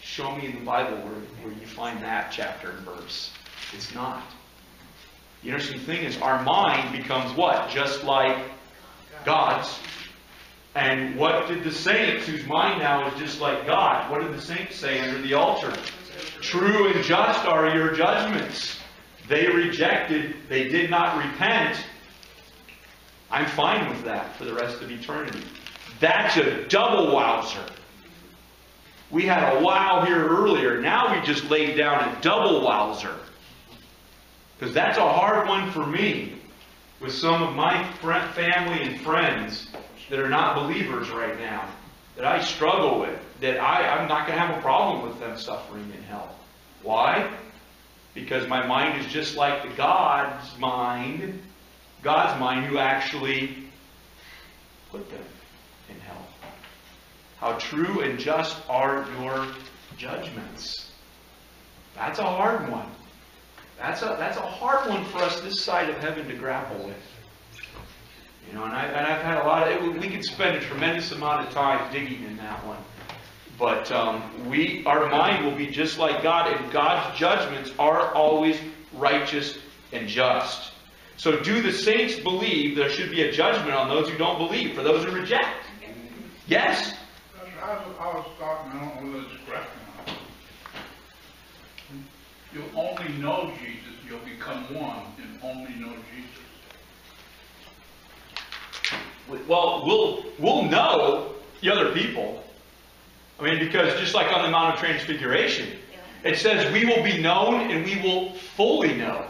Show me in the Bible where, where you find that chapter and verse. It's not. The interesting thing is our mind becomes what? Just like God's. And what did the saints, whose mind now is just like God, what did the saints say under the altar? True and just are your judgments. They rejected, they did not repent. I'm fine with that for the rest of eternity. That's a double wowzer. We had a wow here earlier. Now we just laid down a double wowzer. Because that's a hard one for me with some of my family and friends that are not believers right now, that I struggle with, that I, I'm not going to have a problem with them suffering in hell. Why? Because my mind is just like the God's mind, God's mind who actually put them in hell. How true and just are your judgments. That's a hard one. That's a, that's a hard one for us this side of heaven to grapple with. You know, and, I, and I've had a lot of, we could spend a tremendous amount of time digging in that one. But um, we, our mind will be just like God, and God's judgments are always righteous and just. So do the saints believe there should be a judgment on those who don't believe, for those who reject? Yes? I was, talking, I don't know. You only know Jesus, you'll become one and only know Jesus. Well, we'll, we'll know the other people. I mean, because just like on the Mount of Transfiguration, it says we will be known and we will fully know.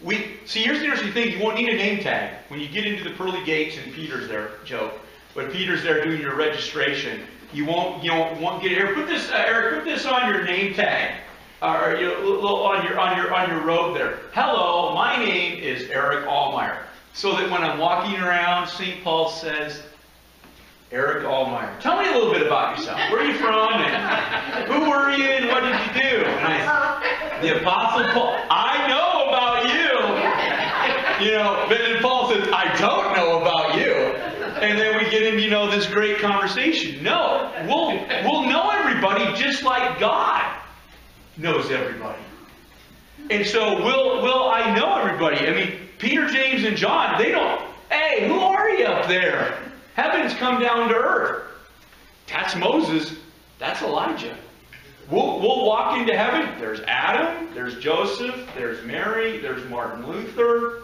We see. Here's the interesting thing: you won't need a name tag when you get into the pearly gates and Peter's there. Joke, but Peter's there doing your registration. You won't. You don't won't get here. Put this, uh, Eric. Put this on your name tag, Uh, or you know, on your on your on your robe there. Hello, my name is Eric Allmeyer. So that when I'm walking around, St. Paul says, Eric Allmeyer. Tell me a little bit about yourself. Where are you from? And who were you and what did you do? And I, the Apostle Paul, I know about you. You know, but then Paul says, I don't know about you. And then we get into, you know, this great conversation. No, we'll, we'll know everybody just like God knows everybody. And so will will I know everybody? I mean, Peter, James, and John, they don't, hey, who are you up there? Heaven's come down to earth. That's Moses. That's Elijah. We'll, we'll walk into heaven. There's Adam, there's Joseph, there's Mary, there's Martin Luther.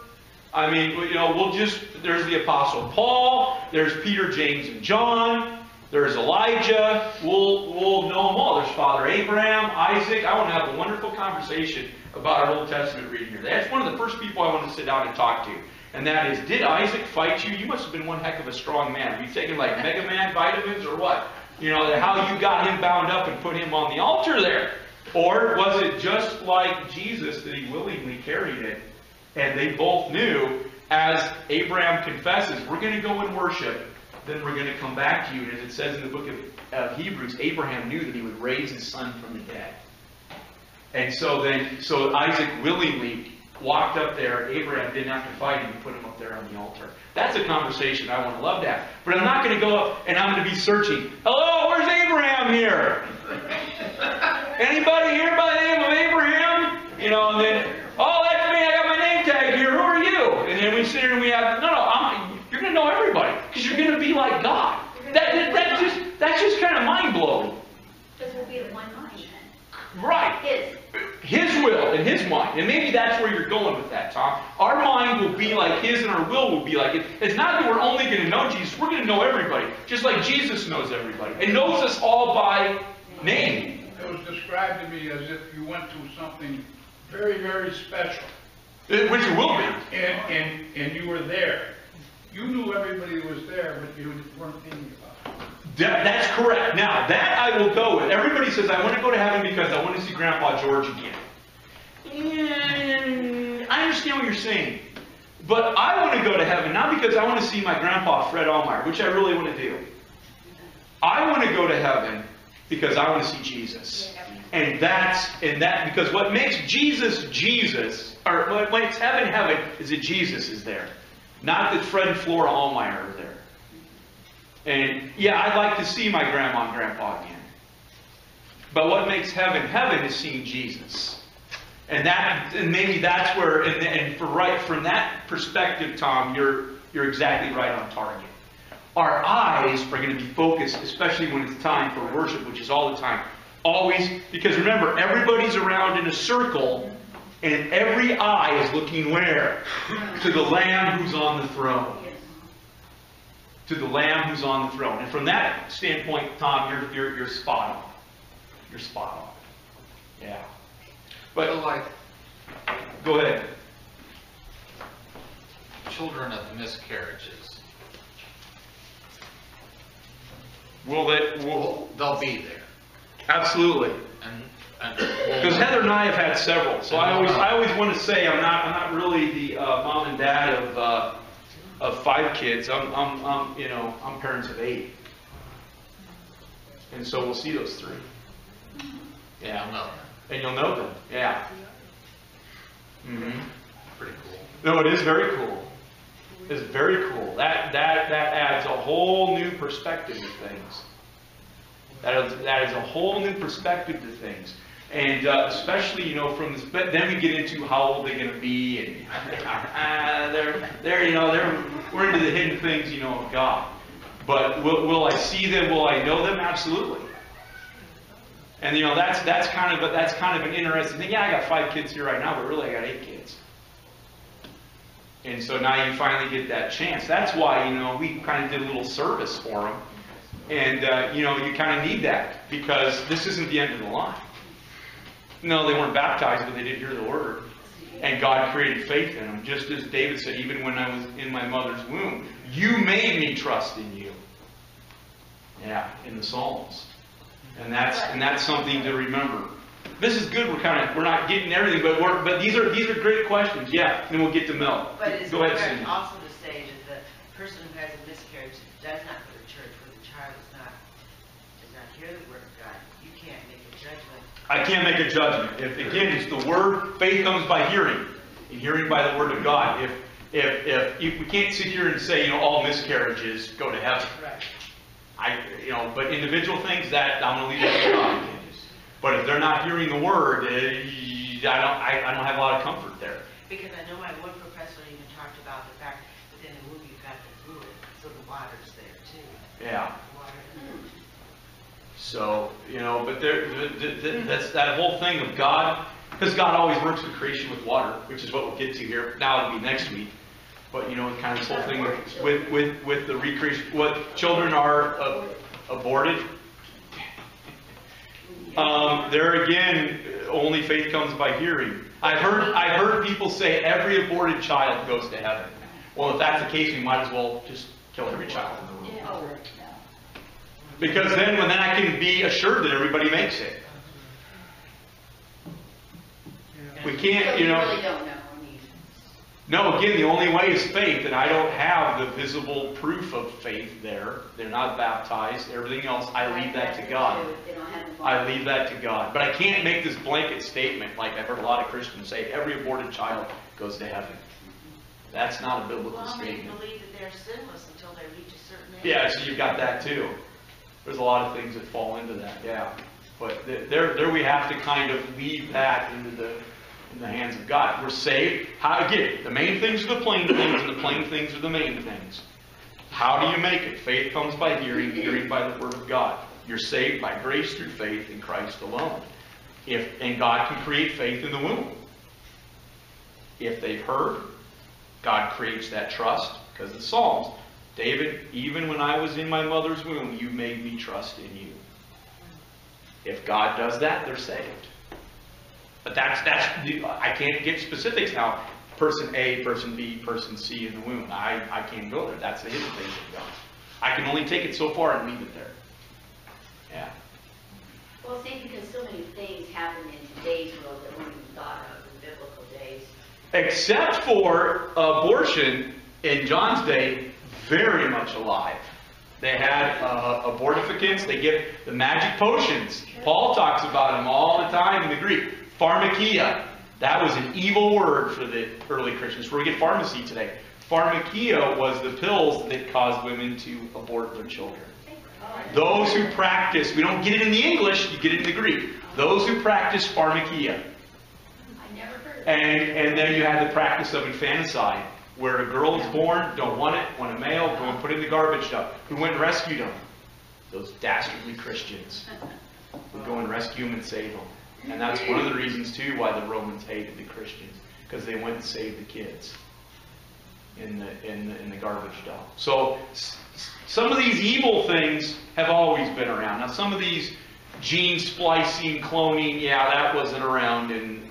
I mean, you know, we'll just, there's the Apostle Paul, there's Peter, James, and John, there's Elijah. We'll, we'll know them all. There's Father Abraham, Isaac. I want to have a wonderful conversation about our Old Testament reading here. That's one of the first people I want to sit down and talk to. And that is, did Isaac fight you? You must have been one heck of a strong man. Were you taking like Mega Man vitamins or what? You know, how you got him bound up and put him on the altar there. Or was it just like Jesus that he willingly carried it? And they both knew, as Abraham confesses, we're going to go and worship, then we're going to come back to you. And as it says in the book of uh, Hebrews, Abraham knew that he would raise his son from the dead. And so then, so Isaac willingly walked up there. Abraham didn't have to fight him. He put him up there on the altar. That's a conversation I want to love that. But I'm not going to go up and I'm going to be searching. Hello, where's Abraham here? Anybody here by the name of Abraham? You know, and then, oh, that's me. I got my name tag here. Who are you? And then we sit here and we have, no, no, I'm, you're going to know everybody because you're going to be like God. That, that, that just, that's just kind of mind blowing. Because we'll be at one mind. Right. His. His will and His mind. And maybe that's where you're going with that, Tom. Our mind will be like His and our will will be like it. It's not that we're only going to know Jesus, we're going to know everybody. Just like Jesus knows everybody. And knows us all by name. It was described to me as if you went to something very, very special, Eh, Which it will be. and, and, and you were there. You knew everybody was there, but you weren't thinking about it. That, that's correct. Now, that I will go with. Everybody says, I want to go to heaven because I want to see Grandpa George again. And I understand what you're saying. But I want to go to heaven not because I want to see my grandpa, Fred Allmeyer, which I really want to do. I want to go to heaven because I want to see Jesus. And that's, and that, because what makes Jesus Jesus, or what makes heaven heaven, is that Jesus is there. Not that Fred and Flora Allmeyer are there. And yeah, I'd like to see my grandma and grandpa again. But what makes heaven heaven is seeing Jesus. And that, and maybe that's where, and, and for right from that perspective, Tom, you're you're exactly right on target. Our eyes are going to be focused, especially when it's time for worship, which is all the time. Always, because remember, everybody's around in a circle, and every eye is looking where? To the Lamb who's on the throne to the Lamb who's on the throne. And from that standpoint, Tom, you're, you're, you're spot on. You're spot on. Yeah. But like go ahead. children of miscarriages, Will they? Will, they'll be there. absolutely. And Because Heather and I have had several, so I always, I always want to say I'm not, I'm not really the uh, mom and dad of, uh, of five kids. I'm, I'm, I'm, you know, I'm parents of eight, and so we'll see those three. yeah, Yeah, no, and you'll know them. Yeah. hmm pretty cool. No, it is very cool. It's very cool. That that that adds a whole new perspective to things. That is that is a whole new perspective to things, and uh, especially you know from this. But then we get into how old they're going to be, and uh, they're they're you know they're we're into the hidden things you know of God. But will, will I see them? Will I know them? Absolutely. And you know that's that's kind of that's kind of an interesting thing. Yeah, I got five kids here right now, but really I got eight kids. And so now you finally get that chance. That's why, you know, we kind of did a little service for them. And, uh, you know, you kind of need that because this isn't the end of the line. No, they weren't baptized, but they did hear the word. And God created faith in them. Just as David said, even when I was in my mother's womb, you made me trust in you. Yeah, in the Psalms. And that's, and that's something to remember. This is good. We're kind of we're not getting everything, but we're but these are these are great questions. Yeah, and then we'll get to Mel. But it's Go ahead, Cindy. also to say that the person who has a miscarriage does not go to church where the child is not does not hear the word of God, you can't make a judgment. I can't make a judgment. If, again, it's the word, faith comes by hearing, and hearing by the word of God. If, if, if, if we can't sit here and say, you know, all miscarriages go to heaven. Right. I, you know, but individual things, that, I'm gonna leave that to God. But if they're not hearing the word, eh, I don't, I, I don't have a lot of comfort there. Because I know my one professor even talked about the fact that in the womb you've got the fluid, so the water's there too. Yeah. So, you know, but there, th- th- th- that's that whole thing of God, because God always works with creation with water, which is what we'll get to here. Now it'll be next week. But, you know, kind of this whole thing with, with, with, with the recreation, what children are uh, aborted. Um, there again, only faith comes by hearing. I've heard, I've heard people say every aborted child goes to heaven. Well, if that's the case, we might as well just kill every child in the womb. No. Because then, when then I can be assured that everybody makes it. We can't, you you know. really don't know, No, again, the only way is faith, and I don't have the visible proof of faith there. They're not baptized. Everything else, I leave that to God. They don't have the. I leave that to God. But I can't make this blanket statement like I've heard a lot of Christians say, every aborted child goes to heaven. That's not a biblical Well, how many statement. believe that they're sinless until they reach a certain age? Yeah, so you've got that too. There's a lot of things that fall into that, yeah. But th- there, there we have to kind of leave that into the, in the hands of God. We're saved. How, again, the main things are the plain things, and the plain things are the main things. How do you make it? Faith comes by hearing, hearing by the word of God. You're saved by grace through faith in Christ alone. If, and God can create faith in the womb. If they've heard, God creates that trust because the Psalms. David, even when I was in my mother's womb, you made me trust in you. If God does that, they're saved. But that's that's I can't get specifics now. Person A, person B, person C in the womb. I, I can't go there. That's the hidden things of God. I can only take it so far and leave it there. Yeah. Well, see, because so many things happen in today's world that weren't even thought of in biblical days. Except for abortion in John's day, very much alive. They had uh, abortificants, they give the magic potions. Paul talks about them all the time in the Greek. Pharmakia. That was an evil word for the early Christians. Where we get pharmacy today. Pharmakia was the pills that caused women to abort their children. Those who practice, we don't get it in the English, you get it in the Greek. Those who practice pharmakia. I never heard of it. And, and then you had the practice of infanticide, where a girl is born, don't want it, want a male, go and put in the garbage dump. Who went and rescued them? Those dastardly Christians would go and rescue them and save them. And that's one of the reasons, too, why the Romans hated the Christians, because they went and saved the kids in the, in the, in the garbage dump. So some of these evil things have always been around. Now, some of these gene splicing, cloning, yeah, that wasn't around in,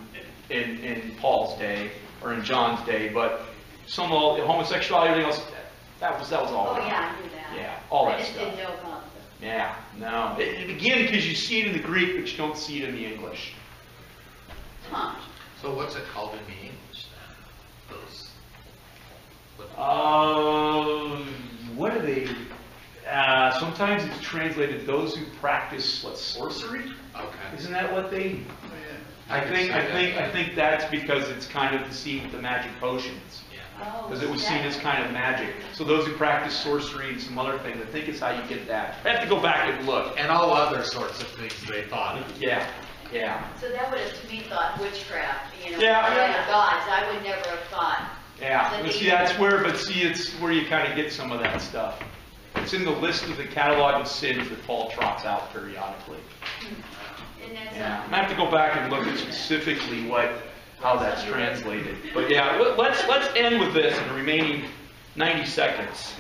in, in Paul's day or in John's day, but some of the homosexuality, everything else, that was, that was all Oh, around. yeah, I knew that. Yeah, all I that just stuff. didn't know about the, Yeah, no. It, it- again, because you see it in the Greek, but you don't see it in the English. huh. So what's it called in the English then? Those. what- Uh, what are they? Uh, sometimes it's translated those who practice what sorcery. Okay. Isn't that what they? Oh, yeah. I can think I that. think I think that's because it's kind of the scene with the magic potions. Yeah. Oh, Because it was seen as kind of magic. So those who practice sorcery and some other things, I think is how you get that. I have to go back and look. And all other sorts of things they thought. Yeah, yeah, So that would have, to me, thought witchcraft, you know, Yeah, or yeah. other gods. I would never have thought. yeah. But see, that's where, but see, it's where you kind of get some of that stuff. It's in the list of the catalog of sins that Paul trots out periodically. Hmm. And that's, Yeah, I have to go back and look at specifically what, how that's translated. But yeah, let- let's, let's end with this in the remaining 90 seconds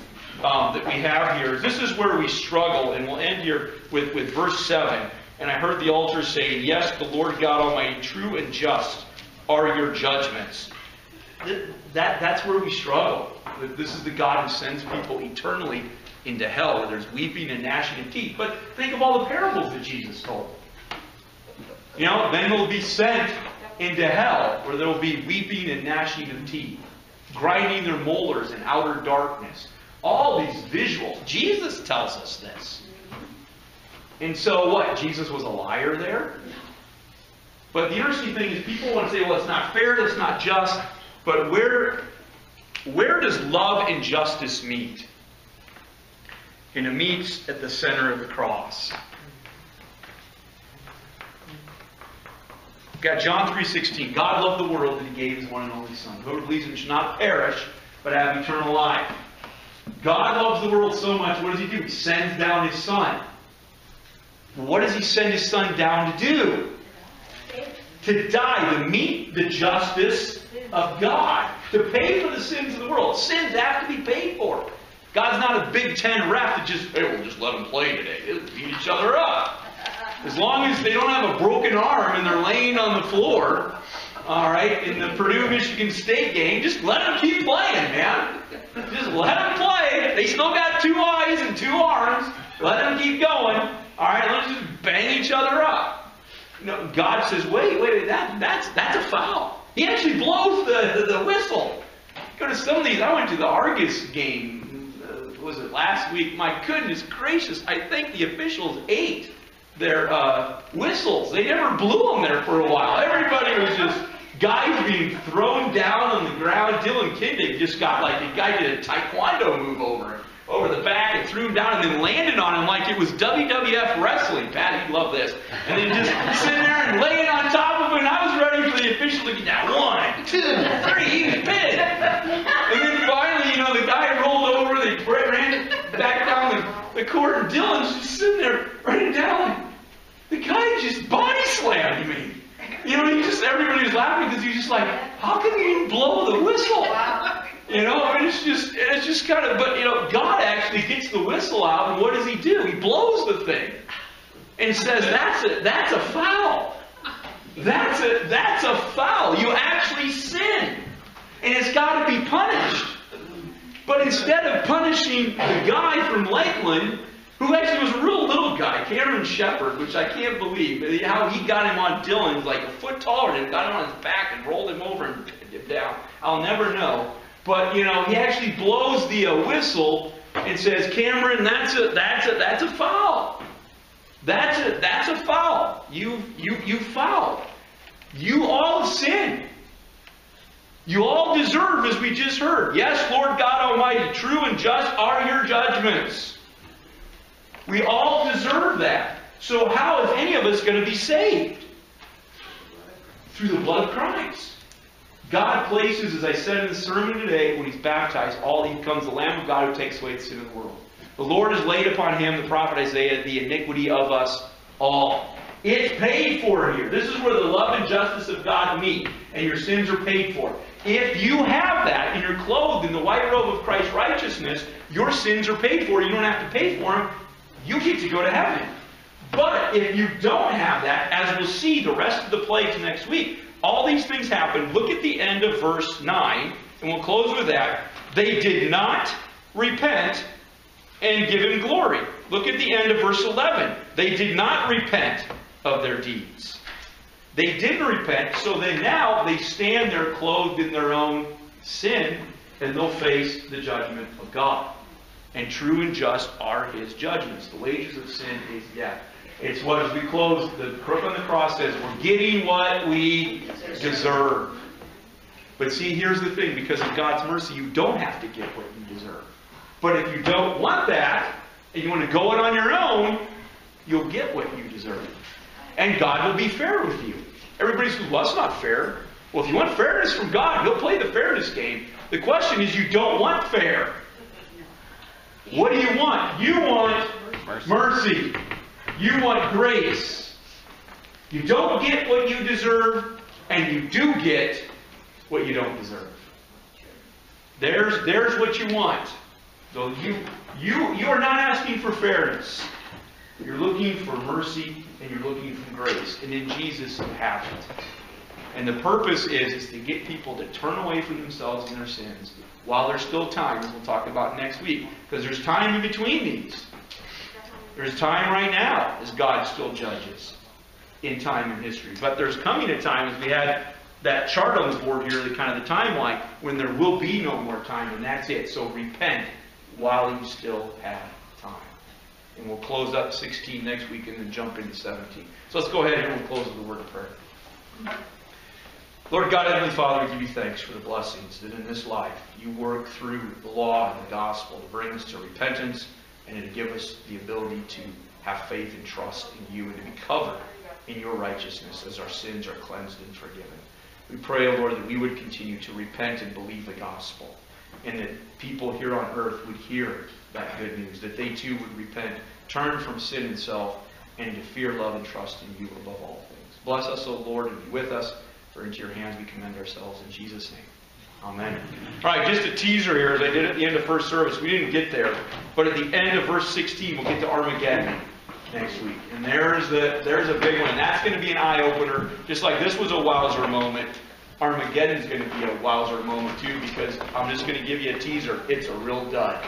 um, that we have here. This is where we struggle, and we'll end here with, with verse 7. And I heard the altar saying, Yes, the Lord God Almighty, true and just are your judgments. Th- That, that's where we struggle. This is the God who sends people eternally into hell, where there's weeping and gnashing of teeth. But think of all the parables that Jesus told. You know, then they'll be sent into hell, where there will be weeping and gnashing of teeth, grinding their molars in outer darkness. All these visuals. Jesus tells us this. And so what? Jesus was a liar there? But the interesting thing is people want to say, well, it's not fair, that's not just. But where, where does love and justice meet? And it meets at the center of the cross. We've got John 3.16. God loved the world that he gave his one and only Son. Whoever believes in him shall not perish, but have eternal life. God loves the world so much, what does he do? He sends down his Son. What does he send his Son down to do? To die, to meet the justice of God, to pay for the sins of the world. Sins have to be paid for. God's not a Big Ten ref that just, hey, we'll just let them play today. They'll beat each other up. As long as they don't have a broken arm and they're laying on the floor, all right, in the Purdue Michigan State game, just let them keep playing, man. Just let them play. They still got two eyes and two arms. Let them keep going. All right, let's just bang each other up. No, God says, wait, wait, that, that's, that's a foul. He actually blows the, the, the whistle. Go to some of these. I went to the Argos game, uh, was it last week? My goodness gracious, I think the officials ate their uh, whistles. They never blew them there for a while. Everybody was just guys being thrown down on the ground. Dylan Kindig just got like a guy did a taekwondo move over over the back and threw him down and then landed on him like it was WWF wrestling. Pat, you'd love this. And then just sitting there and laying on top of him. And I was ready for the official to get down. One, two, three. He was pissed. And then finally, you know, the guy rolled over. They ran back down the, the court, and Dylan's just sitting there writing down. The guy just body slammed me. You know, he just everybody was laughing because he's just like, how can you even blow the whistle? You know, I mean, it's just it's just kind of. But you know, God actually gets the whistle out, and what does He do? He blows the thing and says, "That's a that's a foul. That's a that's a foul. You actually sin, and it's got to be punished." But instead of punishing the guy from Lakeland, who actually was a real little guy, Cameron Shepard, which I can't believe, how he got him on Dylan, like a foot taller than him, got him on his back and rolled him over and pinned him down. I'll never know. But you know, he actually blows the uh, whistle and says, "Cameron, that's a that's a that's a foul. That's a that's a foul. You you you fouled. You all sin. You all deserve, as we just heard. Yes, Lord God Almighty, true and just are your judgments. We all deserve that. So how is any of us going to be saved? Through the blood of Christ. God places, as I said in the sermon today, when he's baptized, all he becomes the Lamb of God who takes away the sin of the world. The Lord has laid upon him, the prophet Isaiah, the iniquity of us all. It's paid for here. This is where the love and justice of God meet, and your sins are paid for. If you have that and you're clothed in the white robe of Christ's righteousness, your sins are paid for. You don't have to pay for them. You get to go to heaven. But if you don't have that, as we'll see the rest of the plagues next week, all these things happen. Look at the end of verse 9, and we'll close with that. They did not repent and give him glory. Look at the end of verse 11. They did not repent of their deeds. They didn't repent, so then now they stand there clothed in their own sin, and they'll face the judgment of God. And true and just are his judgments. The wages of sin is death. It's what, as we close, the crook on the cross says, we're getting what we deserve. But see, here's the thing because of God's mercy, you don't have to get what you deserve. But if you don't want that, and you want to go it on your own, you'll get what you deserve. And God will be fair with you. Everybody says, well, that's not fair. Well, if you want fairness from God, He'll play the fairness game. The question is, you don't want fair. What do you want? You want mercy. You want grace. You don't get what you deserve, and you do get what you don't deserve. There's, there's what you want. So you, you, you are not asking for fairness. You're looking for mercy and you're looking for grace. And in Jesus, you have it. And the purpose is, is to get people to turn away from themselves and their sins while there's still time, as we'll talk about next week. Because there's time in between these. There's time right now as God still judges in time and history. But there's coming a time, as we had that chart on the board here, the kind of the timeline, when there will be no more time, and that's it. So repent while you still have time. And we'll close up 16 next week and then jump into 17. So let's go ahead and we'll close with a word of prayer. Lord God, Heavenly Father, we give you thanks for the blessings that in this life you work through the law and the gospel to bring us to repentance and to give us the ability to have faith and trust in you and to be covered in your righteousness as our sins are cleansed and forgiven. We pray, O Lord, that we would continue to repent and believe the gospel and that people here on earth would hear that good news, that they too would repent, turn from sin and self, and to fear, love, and trust in you above all things. Bless us, O Lord, and be with us. For into your hands we commend ourselves in Jesus' name. Amen. All right, just a teaser here, as I did at the end of first service. We didn't get there, but at the end of verse 16, we'll get to Armageddon next week. And there's the there's a big one. That's going to be an eye opener, just like this was a wowzer moment. Armageddon's going to be a wowzer moment too, because I'm just going to give you a teaser. It's a real dud.